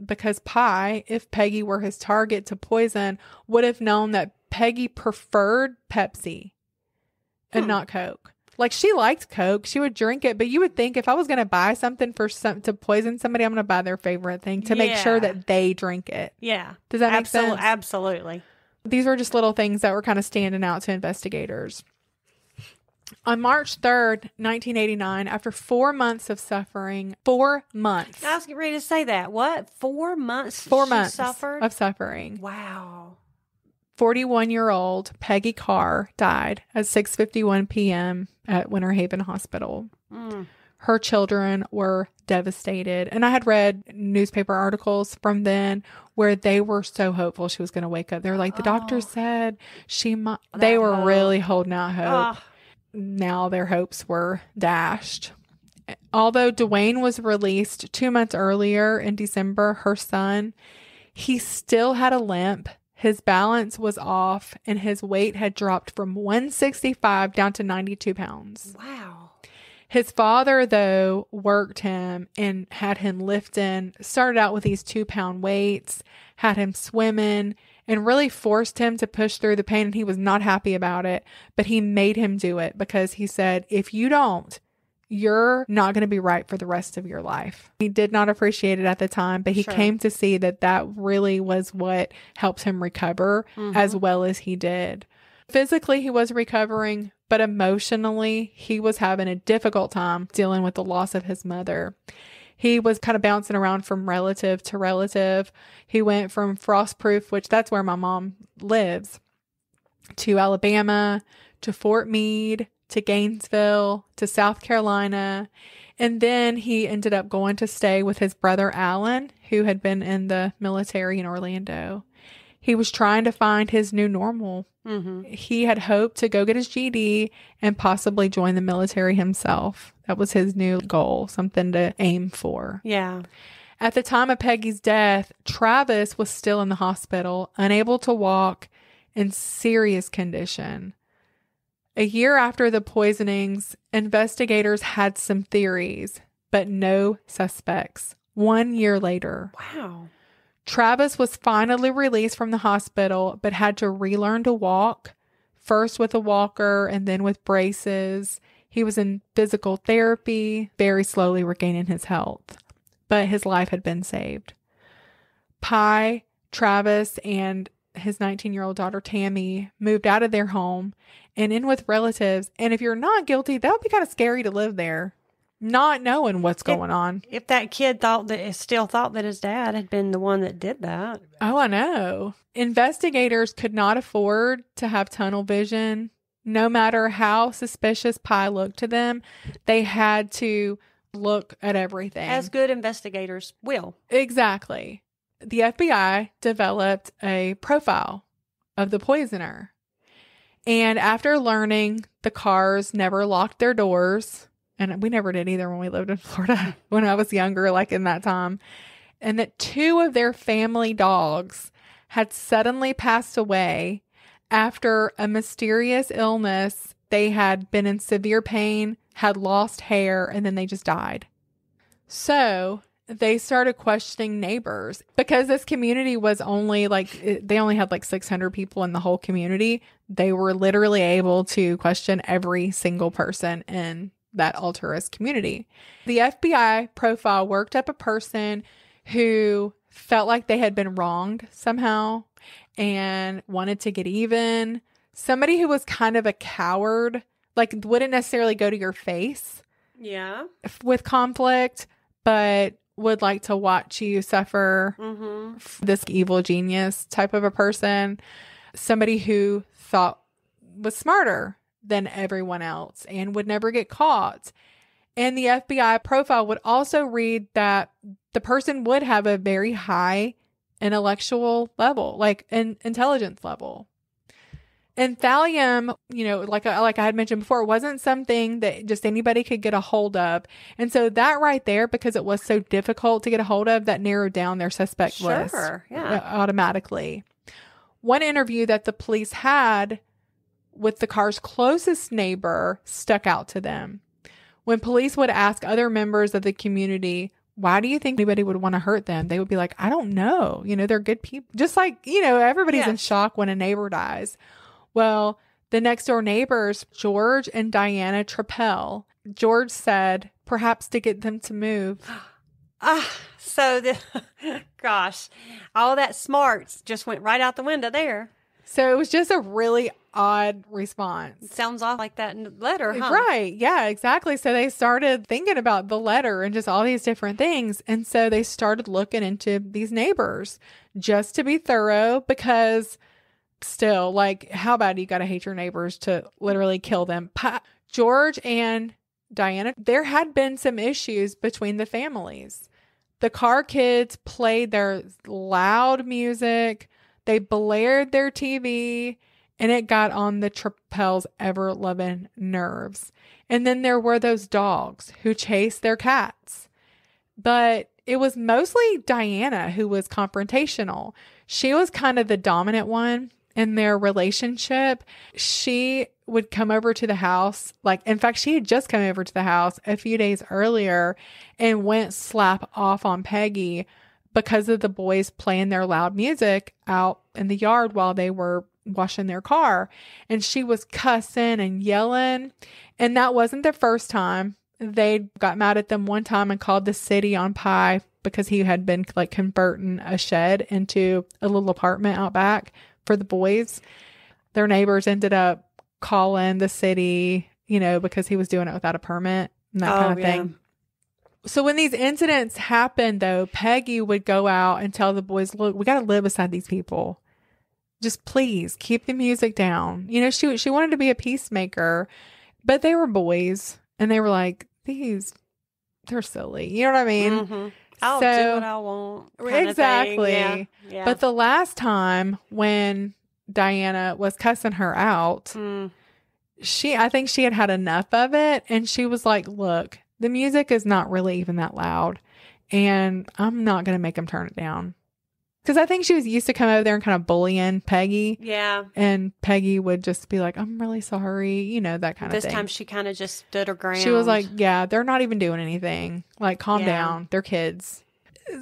because Pye, if Peggy were his target to poison, would have known that Peggy preferred Pepsi and Hmm. not Coke. Like she liked Coke, she would drink it, but you would think if I was going to buy something for some to poison somebody, I'm going to buy their favorite thing to make sure that they drink it. Yeah. Does that make Absol- sense? Absolutely. These were just little things that were kind of standing out to investigators. On March 3rd, 1989, after four months of suffering, four months, I was getting ready to say that. What? Four months? four months suffered? of suffering. wow. 41 year old Peggy Carr died at 6:51 p.m. at Winter Haven Hospital. Mm. Her children were devastated, and I had read newspaper articles from then where they were so hopeful she was going to wake up. They were like, "The doctor Oh. said she might." They were hope. really holding out hope. Ah, Now their hopes were dashed. Although Dwayne was released two months earlier in December, her son, he still had a limp. His balance was off and his weight had dropped from 165 down to 92 pounds. wow. His father, though, worked him and had him lifting, started out with these two pound weights, had him swimming, and really forced him to push through the pain. And he was not happy about it, but he made him do it because he said, if you don't, you're not going to be right for the rest of your life. He did not appreciate it at the time, but he Sure. came to see that that really was what helped him recover as mm-hmm. well as he did. Physically, he was recovering, but emotionally, he was having a difficult time dealing with the loss of his mother. He was kind of bouncing around from relative to relative. He went from Frostproof, which that's where my mom lives, to Alabama, to Fort Meade, to Gainesville, to South Carolina. And then he ended up going to stay with his brother Alan, who had been in the military in Orlando. He was trying to find his new normal. Mm-hmm. He had hoped to go get his GED and possibly join the military himself. That was his new goal, something to aim for. Yeah. At the time of Peggy's death, Travis was still in the hospital, unable to walk, in serious condition. A year after the poisonings, investigators had some theories, but no suspects. One year later, Wow. Travis was finally released from the hospital, but had to relearn to walk, first with a walker and then with braces. He was in physical therapy, very slowly regaining his health, but his life had been saved. Pye, Travis, and his 19 year old daughter Tammy moved out of their home and in with relatives. And if you're not guilty, that would be kind of scary to live there, not knowing what's going on. If that kid thought that, still thought that his dad had been the one that did that. Oh, I know. Investigators could not afford to have tunnel vision. No matter how suspicious Pye looked to them, they had to look at everything. As good investigators will. exactly. The FBI developed a profile of the poisoner. And after learning the Carrs never locked their doors, and we never did either when we lived in Florida when I was younger, like in that time, and that two of their family dogs had suddenly passed away after a mysterious illness they had been in severe pain, had lost hair, and then they just died. So they started questioning neighbors because this community was only like, eh, they only had like 600 people in the whole community. They were literally able to question every single person in that Alturas community. The FBI profile worked up a person who felt like they had been wronged somehow and wanted to get even. Somebody who was kind of a coward, like wouldn't necessarily go to your face Yeah. with conflict, but would like to watch you suffer Mm-hmm. this evil genius type of a person. Somebody who thought was smarter than everyone else and would never get caught. And the FBI profile would also read that the person would have a very high intellectual level, like an intelligence level. And thallium, you know, like I- like I had mentioned before, it wasn't something that just anybody could get a hold of. And so that right there, because it was so difficult to get a hold of, that narrowed down their suspect list Sure. uh, Yeah. automatically. One interview that the police had with the Carr's closest neighbor stuck out to them. When police would ask other members of the community, why do you think anybody would want to hurt them? They would be like, I don't know. You know, they're good people. Just like, you know, everybody's in shock when a neighbor dies. Well, the next door neighbors, George and Diana Trepal, George said, perhaps to get them to move. Ah, so the gosh, all that smarts just went right out the window there. So it was just a really odd response. Sounds off like that letter, huh? Right. Yeah, exactly. So they started thinking about the letter and just all these different things. And so they started looking into these neighbors just to be thorough because still, like, how bad you got to hate your neighbors to literally kill them? Pa- George and Diana, there had been some issues between the families. The Carr kids played their loud music, they blared their TV, and it got on the Trepal's ever loving nerves. And then there were those dogs who chased their cats. But it was mostly Diana who was confrontational. She was kind of the dominant one in their relationship. She would come over to the house. Like, in fact, she had just come over to the house a few days earlier and went slap off on Peggy because of the boys playing their loud music out in the yard while they were washing their car. And she was cussing and yelling. And that wasn't the first time. They got mad at them one time and called the city on Pye because he had been like converting a shed into a little apartment out back for the boys. Their neighbors ended up calling the city, you know, because he was doing it without a permit and that Oh, kind of yeah. thing. So when these incidents happened, though, Peggy would go out and tell the boys, "Look, we got to live beside these people. Just please keep the music down." You know, she she wanted to be a peacemaker, but they were boys, and they were like, "These, they're silly." You know what I mean? Mhm. I'll do what I want. Exactly. Yeah. yeah. But the last time when Diana was cussing her out, Mm, she I think she had had enough of it and she was like, "Look, the music is not really even that loud and I'm not going to make him turn it down." Cuz I think she was used to come over there and kind of bullying Peggy yeah. and Peggy would just be like, "I'm really sorry," you know, that kind This of thing. This time she kind of just stood her ground. She was like, "Yeah, they're not even doing anything. Like, calm Yeah. down. They're kids."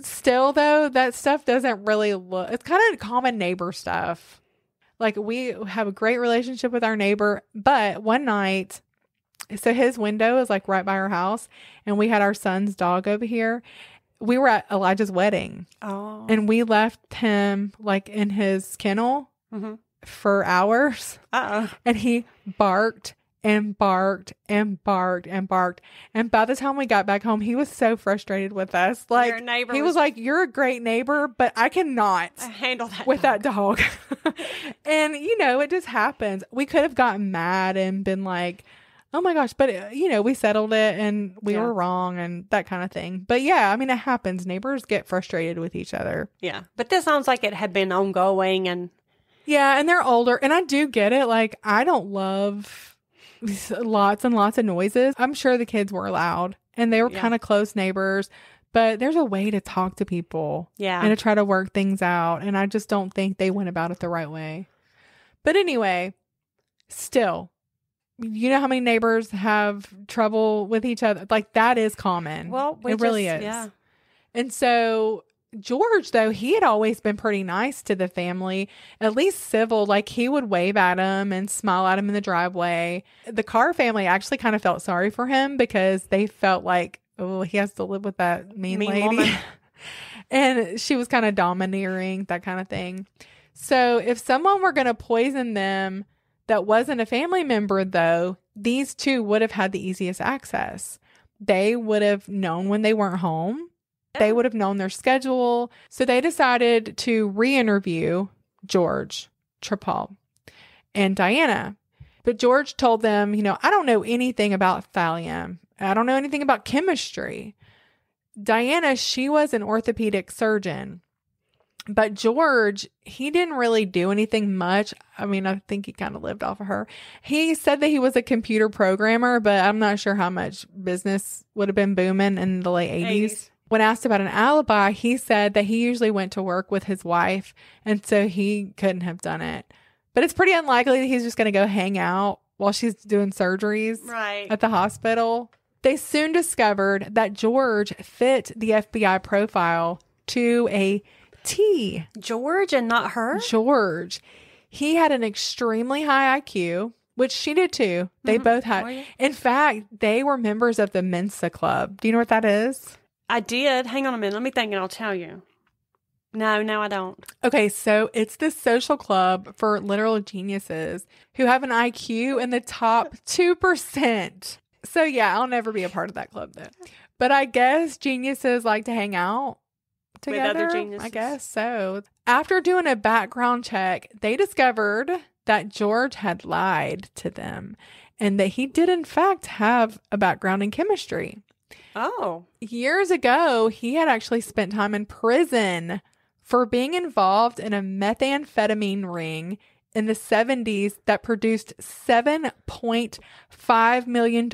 Still, though, that stuff doesn't really look. It's kind of common neighbor stuff. Like, we have a great relationship with our neighbor, but one night, so his window is like right by our house, and we had our son's dog over here. We were at Elijah's wedding, oh. and we left him like in his kennel hmm for hours Uh-oh. and he barked and barked and barked and barked. And by the time we got back home, he was so frustrated with us. Like he was was- like, "You're a great neighbor, but I cannot." Handle that. With dog. that dog. and, you know, it just happens. We could have gotten mad and been like, oh my gosh, but, uh, you know, we settled it and we Yeah. were wrong and that kind of thing. But yeah, I mean, it happens. Neighbors get frustrated with each other. Yeah. But this sounds like it had been ongoing and Yeah, and they're older, and I do get it. Like, I don't love lots and lots of noises. I'm sure the kids were loud, and they were Yeah. kind of close neighbors. But there's a way to talk to people yeah. and to try to work things out, and I just don't think they went about it the right way. But anyway, still, you know how many neighbors have trouble with each other? Like that is common. Well, we it really is. Yeah. And so George, though, he had always been pretty nice to the family, at least civil. Like he would wave at him and smile at him in the driveway. The Carr family actually kind of felt sorry for him because they felt like, oh, he has to live with that mean, Mean lady. and she was kind of domineering, that kind of thing. So if someone were going to poison them that wasn't a family member, though, these two would have had the easiest access. They would have known when they weren't home. They would have known their schedule. So they decided to re interview George Trepal and Diana. But George told them, you know, I don't know anything about thallium. I don't know anything about chemistry. Diana, she was an orthopedic surgeon. But George, he didn't really do anything much. I mean, I think he kind of lived off of her. He said that he was a computer programmer, but I'm not sure how much business would have been booming in the late 80s. 80s. When asked about an alibi, he said that he usually went to work with his wife, and so he couldn't have done it. But it's pretty unlikely that he's just going to go hang out while she's doing surgeries Right. at the hospital. They soon discovered that George fit the FBI profile to a T. George and not her? George, he had an extremely high IQ, which she did too. They Mhm. both had. Oh, yeah. In fact, they were members of the Mensa Club. Do you know what that is? I did. Hang on a minute. Let me think and I'll tell you. No, no, I don't. Okay, so it's this social club for literal geniuses who have an IQ in the top 2%. So, yeah, I'll never be a part of that club then. But I guess geniuses like to hang out together. I guess so. After doing a background check, they discovered that George had lied to them and that he did, in fact, have a background in chemistry Oh. years ago, he had actually spent time in prison for being involved in a methamphetamine ring in the 70s that produced $7.5 million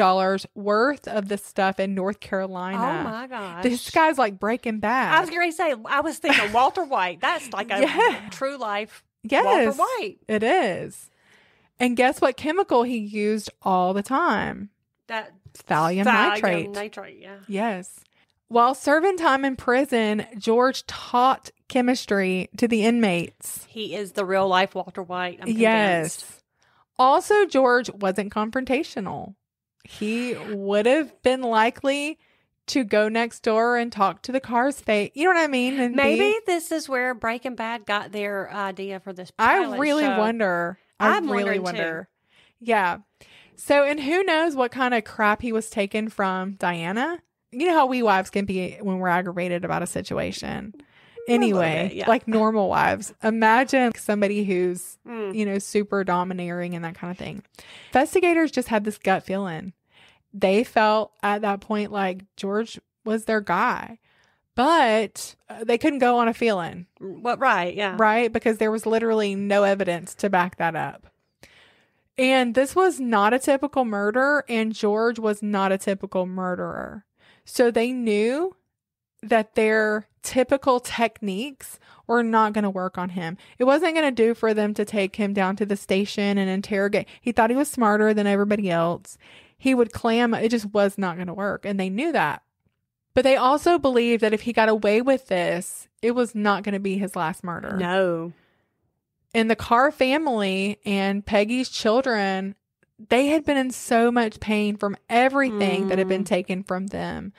worth of the stuff in North Carolina. Oh my gosh. This guy's like breaking bad. I was going to say, I was thinking Walter White. That's like a Yeah. true life yes, Walter White. It is. And guess what chemical he used all the time? That Thallium thallium nitrate. nitrate, yeah. Yes. While serving time in prison, George taught chemistry to the inmates. He is the real life Walter White. I'm convinced. yes. Also, George wasn't confrontational. He would have been likely to go next door and talk to the Carr's fate. You know what I mean? And be- Maybe this is where Breaking Bad got their idea for this. I really show. wonder. I I'm really wondering, too. wonder. Yeah. So, and who knows what kind of crap he was taken from Diana? You know how we wives can be when we're aggravated about a situation. Anyway, bit, yeah. like normal wives. Imagine somebody who's, Mm. you know, super domineering and that kind of thing. Investigators just had this gut feeling. They felt at that point like George was their guy, but uh, they couldn't go on a feeling What? Right? Yeah. right? Because there was literally no evidence to back that up. And this was not a typical murder, and George was not a typical murderer. So they knew that their typical techniques were not going to work on him. It wasn't going to do for them to take him down to the station and interrogate. He thought he was smarter than everybody else. He would clam. It just was not going to work. And they knew that. But they also believed that if he got away with this, it was not going to be his last murder. No. And the Carr family and Peggy's children, they had been in so much pain from everything that had been Mm. taken from them.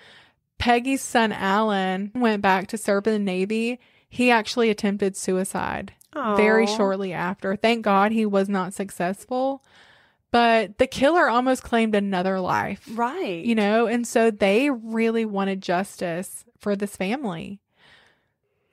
Peggy's son Alan went back to serve in the Navy. He actually attempted suicide very shortly after. Thank God he was not successful. But the killer almost claimed another life Right. you know and so they really wanted justice for this family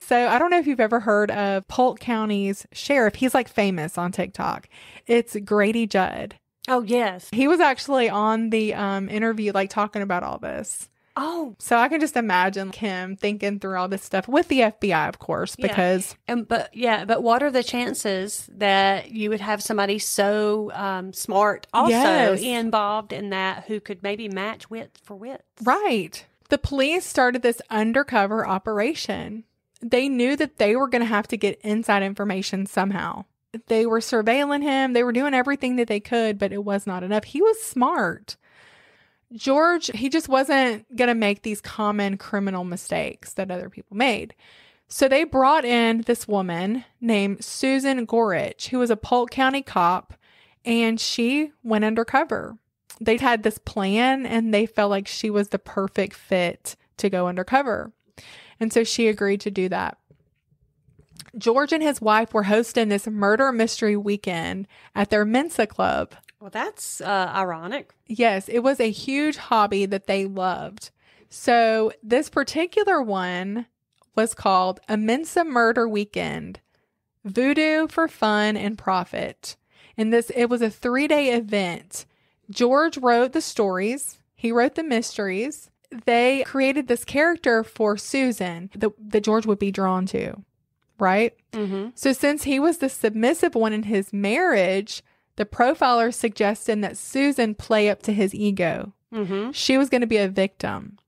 so i don't know if you've ever heard of polk county's sheriff he's like famous on tiktok it's grady judd Oh yes. he was actually on the um interview like talking about all this Oh, so i can just imagine him thinking through all this stuff with the fbi of course Yeah. because and but yeah, but what are the chances that you would have somebody so um, smart also Yes. involved in that who could maybe match wit for wit? Right. The police started this undercover operation. They knew that they were going to have to get inside information somehow. They were surveilling him. They were doing everything that they could, but it was not enough. He was smart. George, he just wasn't going to make these common criminal mistakes that other people made. So they brought in this woman named Susan Goreck, who was a Polk County cop, and she went undercover. They'd had this plan and they felt like she was the perfect fit to go undercover. And so she agreed to do that. George and his wife were hosting this murder mystery weekend at their Mensa club. Well, that's uh, ironic. Yes, it was a huge hobby that they loved. So, this particular one was called a Mensa Murder Weekend Voodoo for Fun and Profit. And this, it was a three day event. George wrote the stories, he wrote the mysteries. They created this character for Susan that, that George would be drawn to, right? Mm-hmm. So, since he was the submissive one in his marriage, the profiler suggested that Susan play up to his ego. Mm-hmm. She was going to be a victim.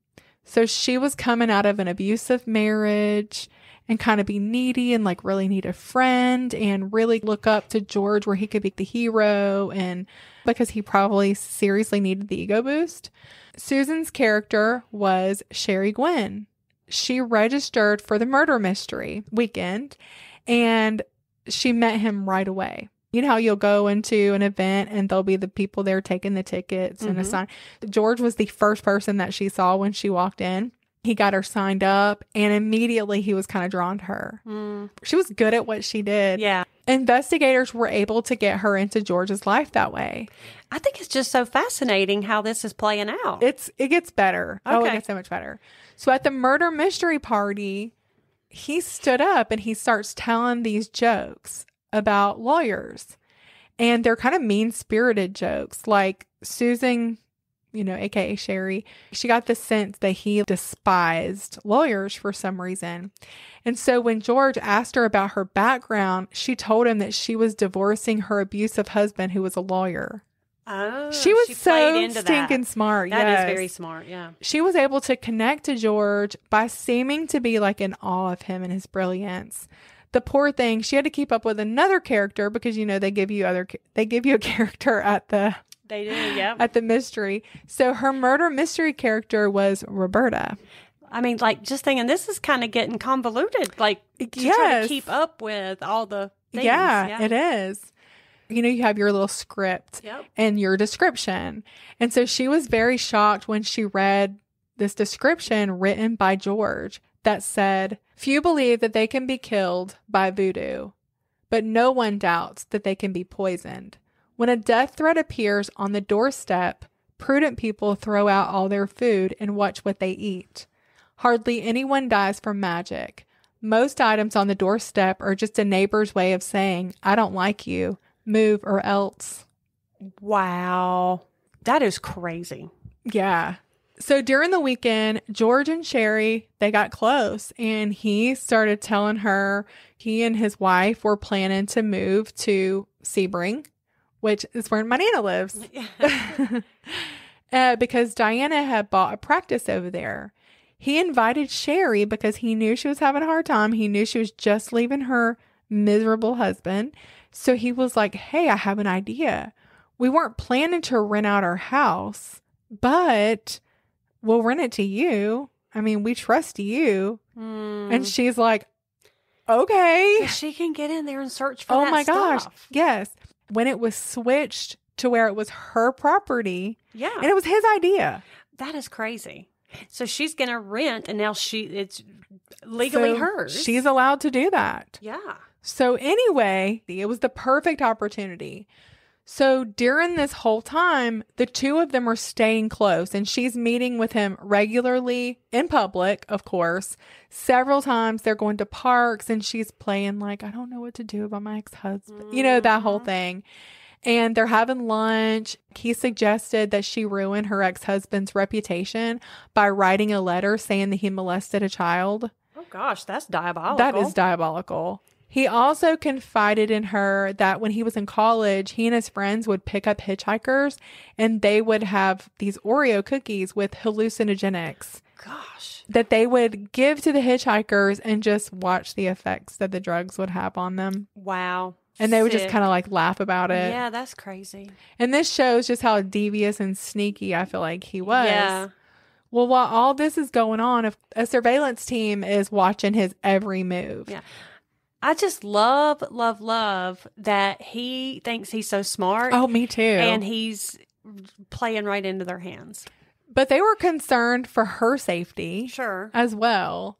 So, she was coming out of an abusive marriage and kind of be needy and like really need a friend and really look up to George where he could be the hero and because he probably seriously needed the ego boost. Susan's character was Sherry Guin. She registered for the murder mystery weekend and she met him right away. You know how you'll go into an event and there'll be the people there taking the tickets and Mhm. sign. George was the first person that she saw when she walked in. He got her signed up and immediately he was kind of drawn to her. Mm. She was good at what she did. Yeah. Investigators were able to get her into George's life that way. I think it's just so fascinating how this is playing out. It's it gets better. Oh, it gets so much better. So at the murder mystery party, he stood up and he starts telling these jokes about lawyers. And they're kind of mean-spirited jokes. Like Susan, you know, aka Sherry, she got the sense that he despised lawyers for some reason. And so when George asked her about her background, she told him that she was divorcing her abusive husband who was a lawyer. Oh, She was played so stinking that. smart. That is yes. very smart. Yeah. She was able to connect to George by seeming to be like in awe of him and his brilliance. The poor thing, she had to keep up with another character because you know they give you other they give you a character at the They do. Yeah. at the mystery. So her murder mystery character was Roberta. I mean, like just thinking this is kind of getting convoluted. Like to try to keep up with all the things. Yeah, it is. You know, you have your little script Yep. and your description. And so she was very shocked when she read this description written by George that said, Few believe that they can be killed by voodoo, but no one doubts that they can be poisoned. When a death threat appears on the doorstep, prudent people throw out all their food and watch what they eat. Hardly anyone dies from magic. Most items on the doorstep are just a neighbor's way of saying, I don't like you. Move or else. Wow. That is crazy. Yeah. So during the weekend, George and Sherry, they got close and he started telling her he and his wife were planning to move to Sebring, which is where my Nana lives. uh, because Diana had bought a practice over there. He invited Sherry because he knew she was having a hard time. He knew she was just leaving her miserable husband. So he was like, Hey, I have an idea. We weren't planning to rent out our house, but we'll rent it to you. I mean, we trust you. Mm. And she's like, Okay. she can get in there and search for Oh my gosh. stuff. Yes. When it was switched to where it was her property Yeah. and it was his idea. that is crazy. So she's going to rent and now she it's legally So hers. She's allowed to do that. Yeah. So, anyway, it was the perfect opportunity. So, during this whole time, the two of them are staying close, and she's meeting with him regularly in public, of course. Several times they're going to parks, and she's playing, like, I don't know what to do about my ex husband, you know, that whole mm-hmm. thing. And they're having lunch. He suggested that she ruin her ex husband's reputation by writing a letter saying that he molested a child. Oh gosh, that's diabolical. That is diabolical. He also confided in her that when he was in college, he and his friends would pick up hitchhikers and they would have these Oreo cookies with hallucinogenics gosh. that they would give to the hitchhikers and just watch the effects that the drugs would have on them. Wow. And they would just kind of like laugh about it. Yeah, that's crazy. And this shows just how devious and sneaky I feel like he was. Yeah. Well, while all this is going on, a surveillance team is watching his every move. Yeah. I just love, love, love that he thinks he's so smart Oh, me too. and he's playing right into their hands. but they were concerned for her safety Sure. as well.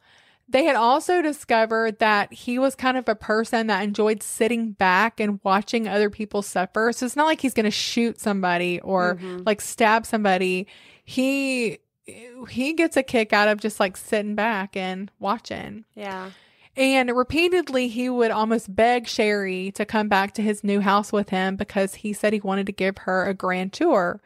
They had also discovered that he was kind of a person that enjoyed sitting back and watching other people suffer. So it's not like he's going to shoot somebody or Mhm. like stab somebody. He he gets a kick out of just like sitting back and watching. Yeah. And repeatedly, he would almost beg Sherry to come back to his new house with him because he said he wanted to give her a grand tour.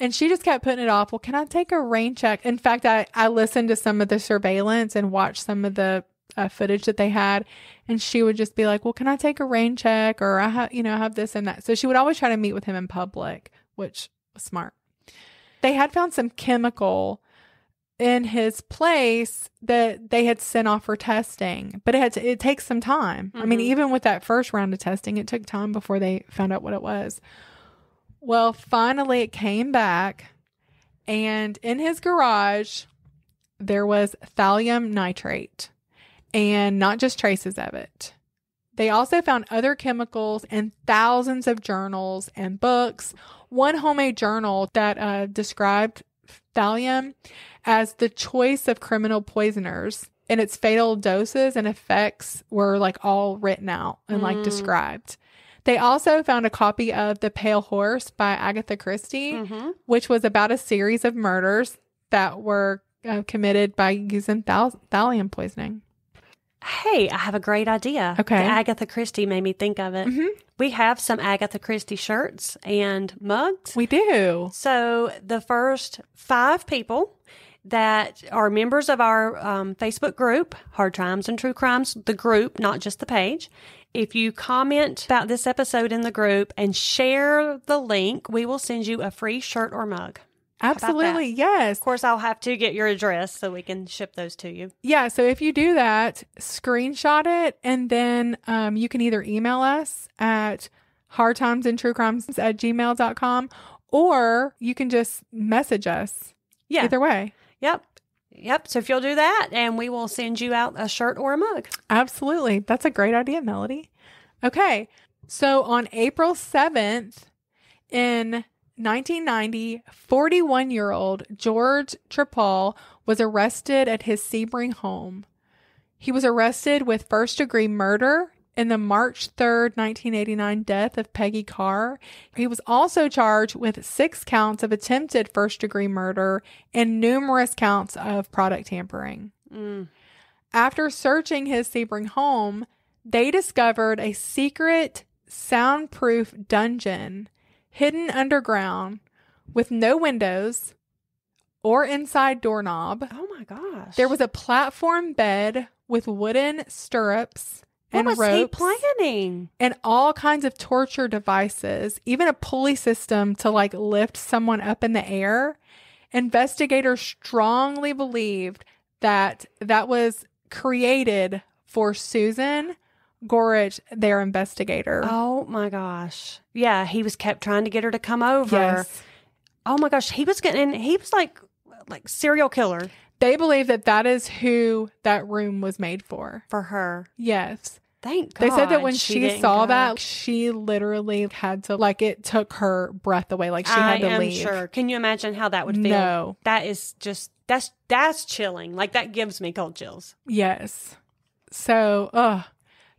And she just kept putting it off. Well, can I take a rain check? In fact, I, I listened to some of the surveillance and watched some of the uh, footage that they had. And she would just be like, well, can I take a rain check? Or I have, you know, I have this and that. So she would always try to meet with him in public, which was smart. They had found some chemical in his place that they had sent off for testing, but it had to, it takes some time. I mean, Mhm. even with that first round of testing, it took time before they found out what it was. Well, finally it came back and in his garage there was thallium nitrate and not just traces of it. They also found other chemicals and thousands of journals and books. One homemade journal that uh, described thallium as the choice of criminal poisoners, and its fatal doses and effects were like all written out and like Mm. described. They also found a copy of The Pale Horse by Agatha Christie, Mm-hmm. which was about a series of murders that were uh, committed by using thal- thallium poisoning. Hey, I have a great idea. Okay. The Agatha Christie made me think of it. Mhm. We have some Agatha Christie shirts and mugs. We do. So the first five people that are members of our um, Facebook group, Hard Times and True Crimes, the group, not just the page. If you comment about this episode in the group and share the link, we will send you a free shirt or mug. Absolutely. Yes. Of course, I'll have to get your address so we can ship those to you. Yeah. So if you do that, screenshot it and then um, you can either email us at hardtimesandtruecrimes at gmail.com or you can just message us. Yeah. Either way. Yep. Yep. So if you'll do that, and we will send you out a shirt or a mug. Absolutely. That's a great idea, Melody. Okay. So on April 7th in 1990, 41 year old George Trepal was arrested at his Sebring home. He was arrested with first degree murder in the March 3rd, 1989 death of Peggy Carr. He was also charged with six counts of attempted first degree murder and numerous counts of product tampering. Mm. After searching his Sebring home, they discovered a secret soundproof dungeon hidden underground with no windows or inside doorknob. Oh my gosh. There was a platform bed with wooden stirrups and what was he planning? and all kinds of torture devices, even a pulley system to like lift someone up in the air. Investigators strongly believed that that was created for Susan Goreck, their investigator. Oh my gosh. Yeah, he was kept trying to get her to come over. yes. Oh my gosh, he was getting he was like like serial killer They believe that that is who that room was made for. for her. Yes. Thank God. They said that when she she, saw go. that, she literally had to, like, it took her breath away. Like, she I had to am leave. sure. Can you imagine how that would feel? No. That is just that's that's chilling. Like that gives me cold chills. Yes. So, ugh.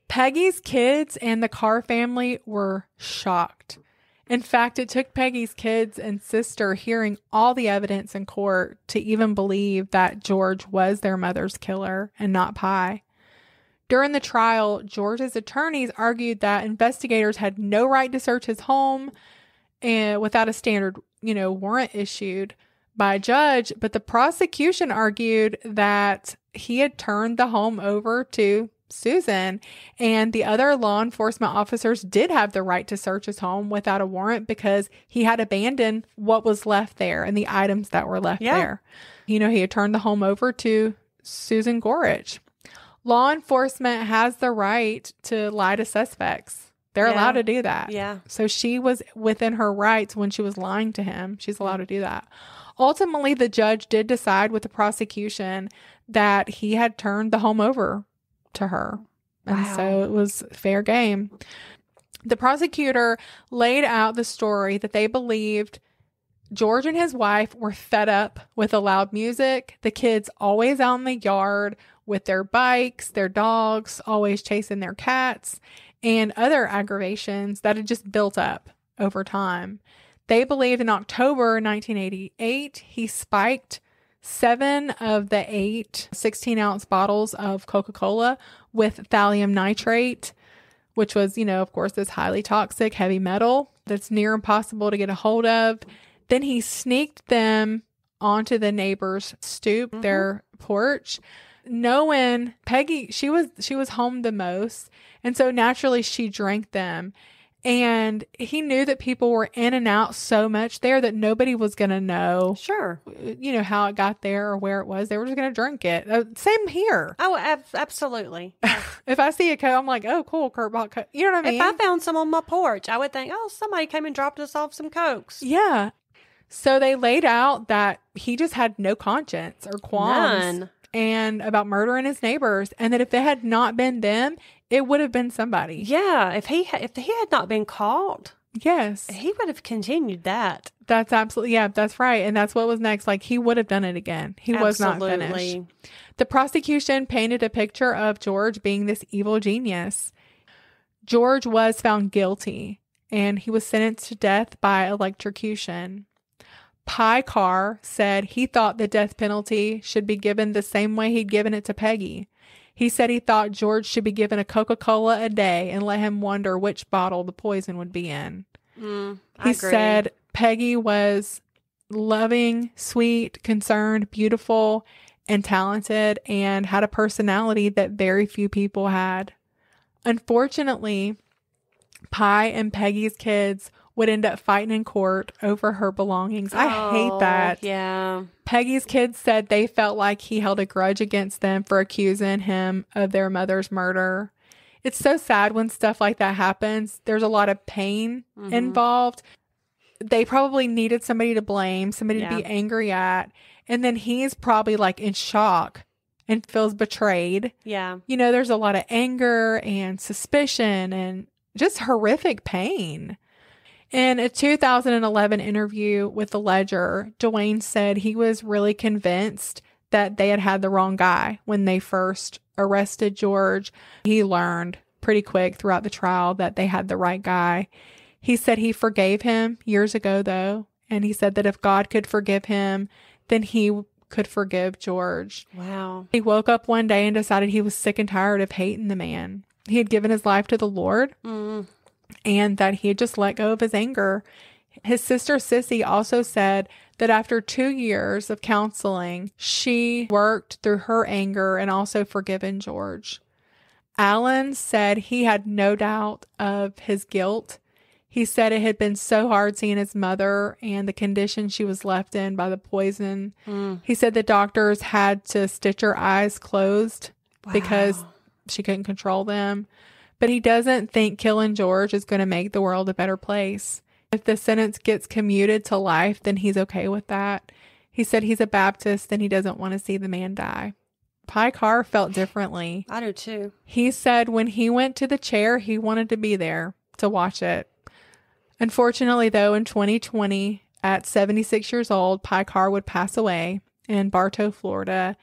Peggy's kids and the Carr family were shocked. In fact, it took Peggy's kids and sister hearing all the evidence in court to even believe that George was their mother's killer and not Pye. During the trial, George's attorneys argued that investigators had no right to search his home and without a standard, you know, warrant issued by a judge, but the prosecution argued that he had turned the home over to Susan and the other law enforcement officers did have the right to search his home without a warrant because he had abandoned what was left there and the items that were left Yeah. there. You know, he had turned the home over to Susan Goreck. Law enforcement has the right to lie to suspects. They're Yeah. allowed to do that. Yeah. So she was within her rights when she was lying to him. She's allowed to do that. Ultimately, the judge did decide with the prosecution that he had turned the home over to her. And Wow. so it was fair game. The prosecutor laid out the story that they believed George and his wife were fed up with the loud music, the kids always out in the yard with their bikes, their dogs, always chasing their cats, and other aggravations that had just built up over time. They believed in October 1988, he spiked seven of the eight 16 ounce bottles of Coca Cola with thallium nitrate, which was, you know, of course, this highly toxic heavy metal that's near impossible to get a hold of. Then he sneaked them onto the neighbor's stoop, mm-hmm. their porch, knowing Peggy, she was she was home the most, and so naturally she drank them. And he knew that people were in and out so much there that nobody was going to know, Sure. you know, how it got there or where it was. They were just going to drink it. Uh, same here. Oh, ab- absolutely. If I see a coat, I'm like, oh, cool, Kurt bought coat. You know what I mean? If I found some on my porch, I would think, oh, somebody came and dropped us off some cokes. Yeah. So they laid out that he just had no conscience or qualms None. and about murdering his neighbors and that if it had not been them, it would have been somebody. Yeah, if he ha- if he had not been caught, Yes. he would have continued that. That's absolutely yeah, that's right. And that's what was next. Like he would have done it again. He was not finished. The prosecution painted a picture of George being this evil genius. George was found guilty and he was sentenced to death by electrocution. Pye Carr said he thought the death penalty should be given the same way he'd given it to Peggy. He said he thought George should be given a Coca Cola a day and let him wonder which bottle the poison would be in. Mm, He agree. said Peggy was loving, sweet, concerned, beautiful, and talented, and had a personality that very few people had. Unfortunately, Pye and Peggy's kids would end up fighting in court over her belongings. I hate Oh, that. Yeah. Peggy's kids said they felt like he held a grudge against them for accusing him of their mother's murder. It's so sad when stuff like that happens. There's a lot of pain Mm-hmm. involved. They probably needed somebody to blame, somebody to be angry at. And then he's probably like in shock and feels betrayed. Yeah. You know, there's a lot of anger and suspicion and just horrific pain. In a 2011 interview with the Ledger, Dwayne said he was really convinced that they had had the wrong guy when they first arrested George. He learned pretty quick throughout the trial that they had the right guy. He said he forgave him years ago, though, and he said that if God could forgive him, then he could forgive George. Wow. He woke up one day and decided he was sick and tired of hating the man. He had given his life to the Lord Mm. And that he had just let go of his anger. His sister Sissy also said that after two years of counseling, she worked through her anger and also forgiven George. Alan said he had no doubt of his guilt. He said it had been so hard seeing his mother and the condition she was left in by the poison. Mm. He said the doctors had to stitch her eyes closed because she couldn't control them. But he doesn't think killing George is going to make the world a better place. If the sentence gets commuted to life, then he's okay with that. He said he's a Baptist and he doesn't want to see the man die. Pye Carr felt differently. I do too. He said when he went to the chair, he wanted to be there to watch it. Unfortunately, though, in 2020, at 76 years old, Pye Carr would pass away in Bartow, Florida.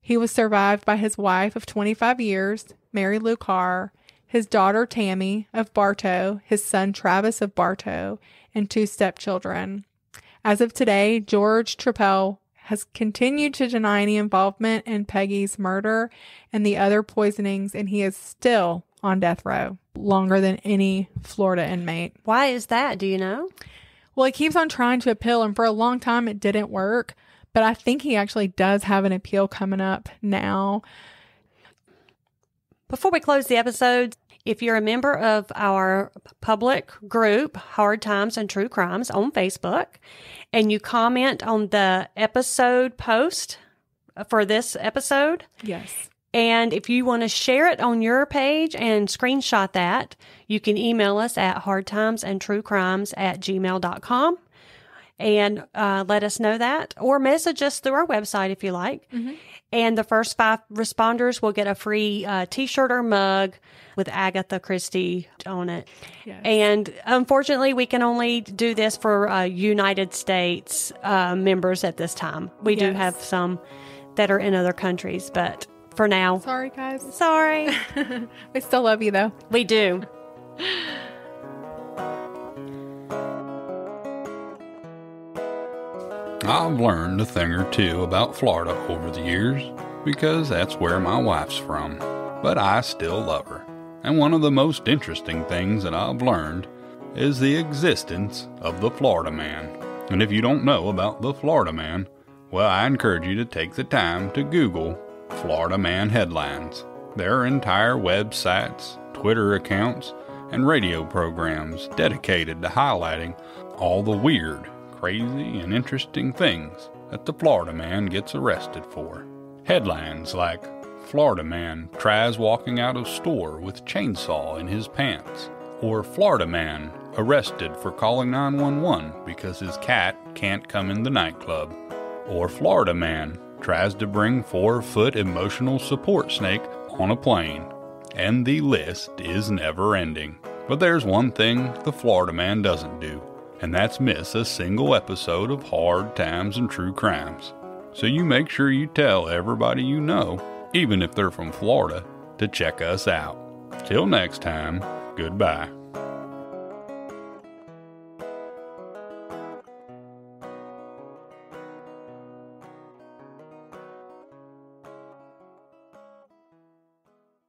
He was survived by his wife of 25 years, Mary Lou Carr, his daughter Tammy of Bartow, his son Travis of Bartow, and two stepchildren. As of today, George Trepal has continued to deny any involvement in Peggy's murder and the other poisonings, and he is still on death row longer than any Florida inmate. Why is that? Do you know? Well, he keeps on trying to appeal, and for a long time it didn't work. But I think he actually does have an appeal coming up now. Before we close the episode, if you're a member of our public group, Hard Times and True Crimes on Facebook, and you comment on the episode post uh, for this episode, Yes. And if you want to share it on your page and screenshot that, you can email us at hardtimesandtruecrimes at gmail.com and uh, let us know that or message us through our website if you like. And the first five responders will get a free uh, t shirt or mug with Agatha Christie on it. Yes. And unfortunately, we can only do this for uh, United States uh, members at this time. We do have some that are in other countries, but for now, Sorry, guys. sorry. We still love you, though. we do. I've learned a thing or two about Florida over the years because that's where my wife's from, but I still love her. And one of the most interesting things that I've learned is the existence of the Florida Man. And if you don't know about the Florida Man, well, I encourage you to take the time to Google Florida Man headlines. There are entire websites, Twitter accounts, and radio programs dedicated to highlighting all the weird, crazy, and interesting things that the Florida man gets arrested for. Headlines like Florida man tries walking out of store with chainsaw in his pants, or Florida man arrested for calling 911 because his cat can't come in the nightclub, or Florida man tries to bring four foot emotional support snake on a plane. And the list is never ending. But there's one thing the Florida man doesn't do, and that's miss a single episode of Hard Times and True Crimes. So you make sure you tell everybody you know, even if they're from Florida, to check us out. Till next time, goodbye.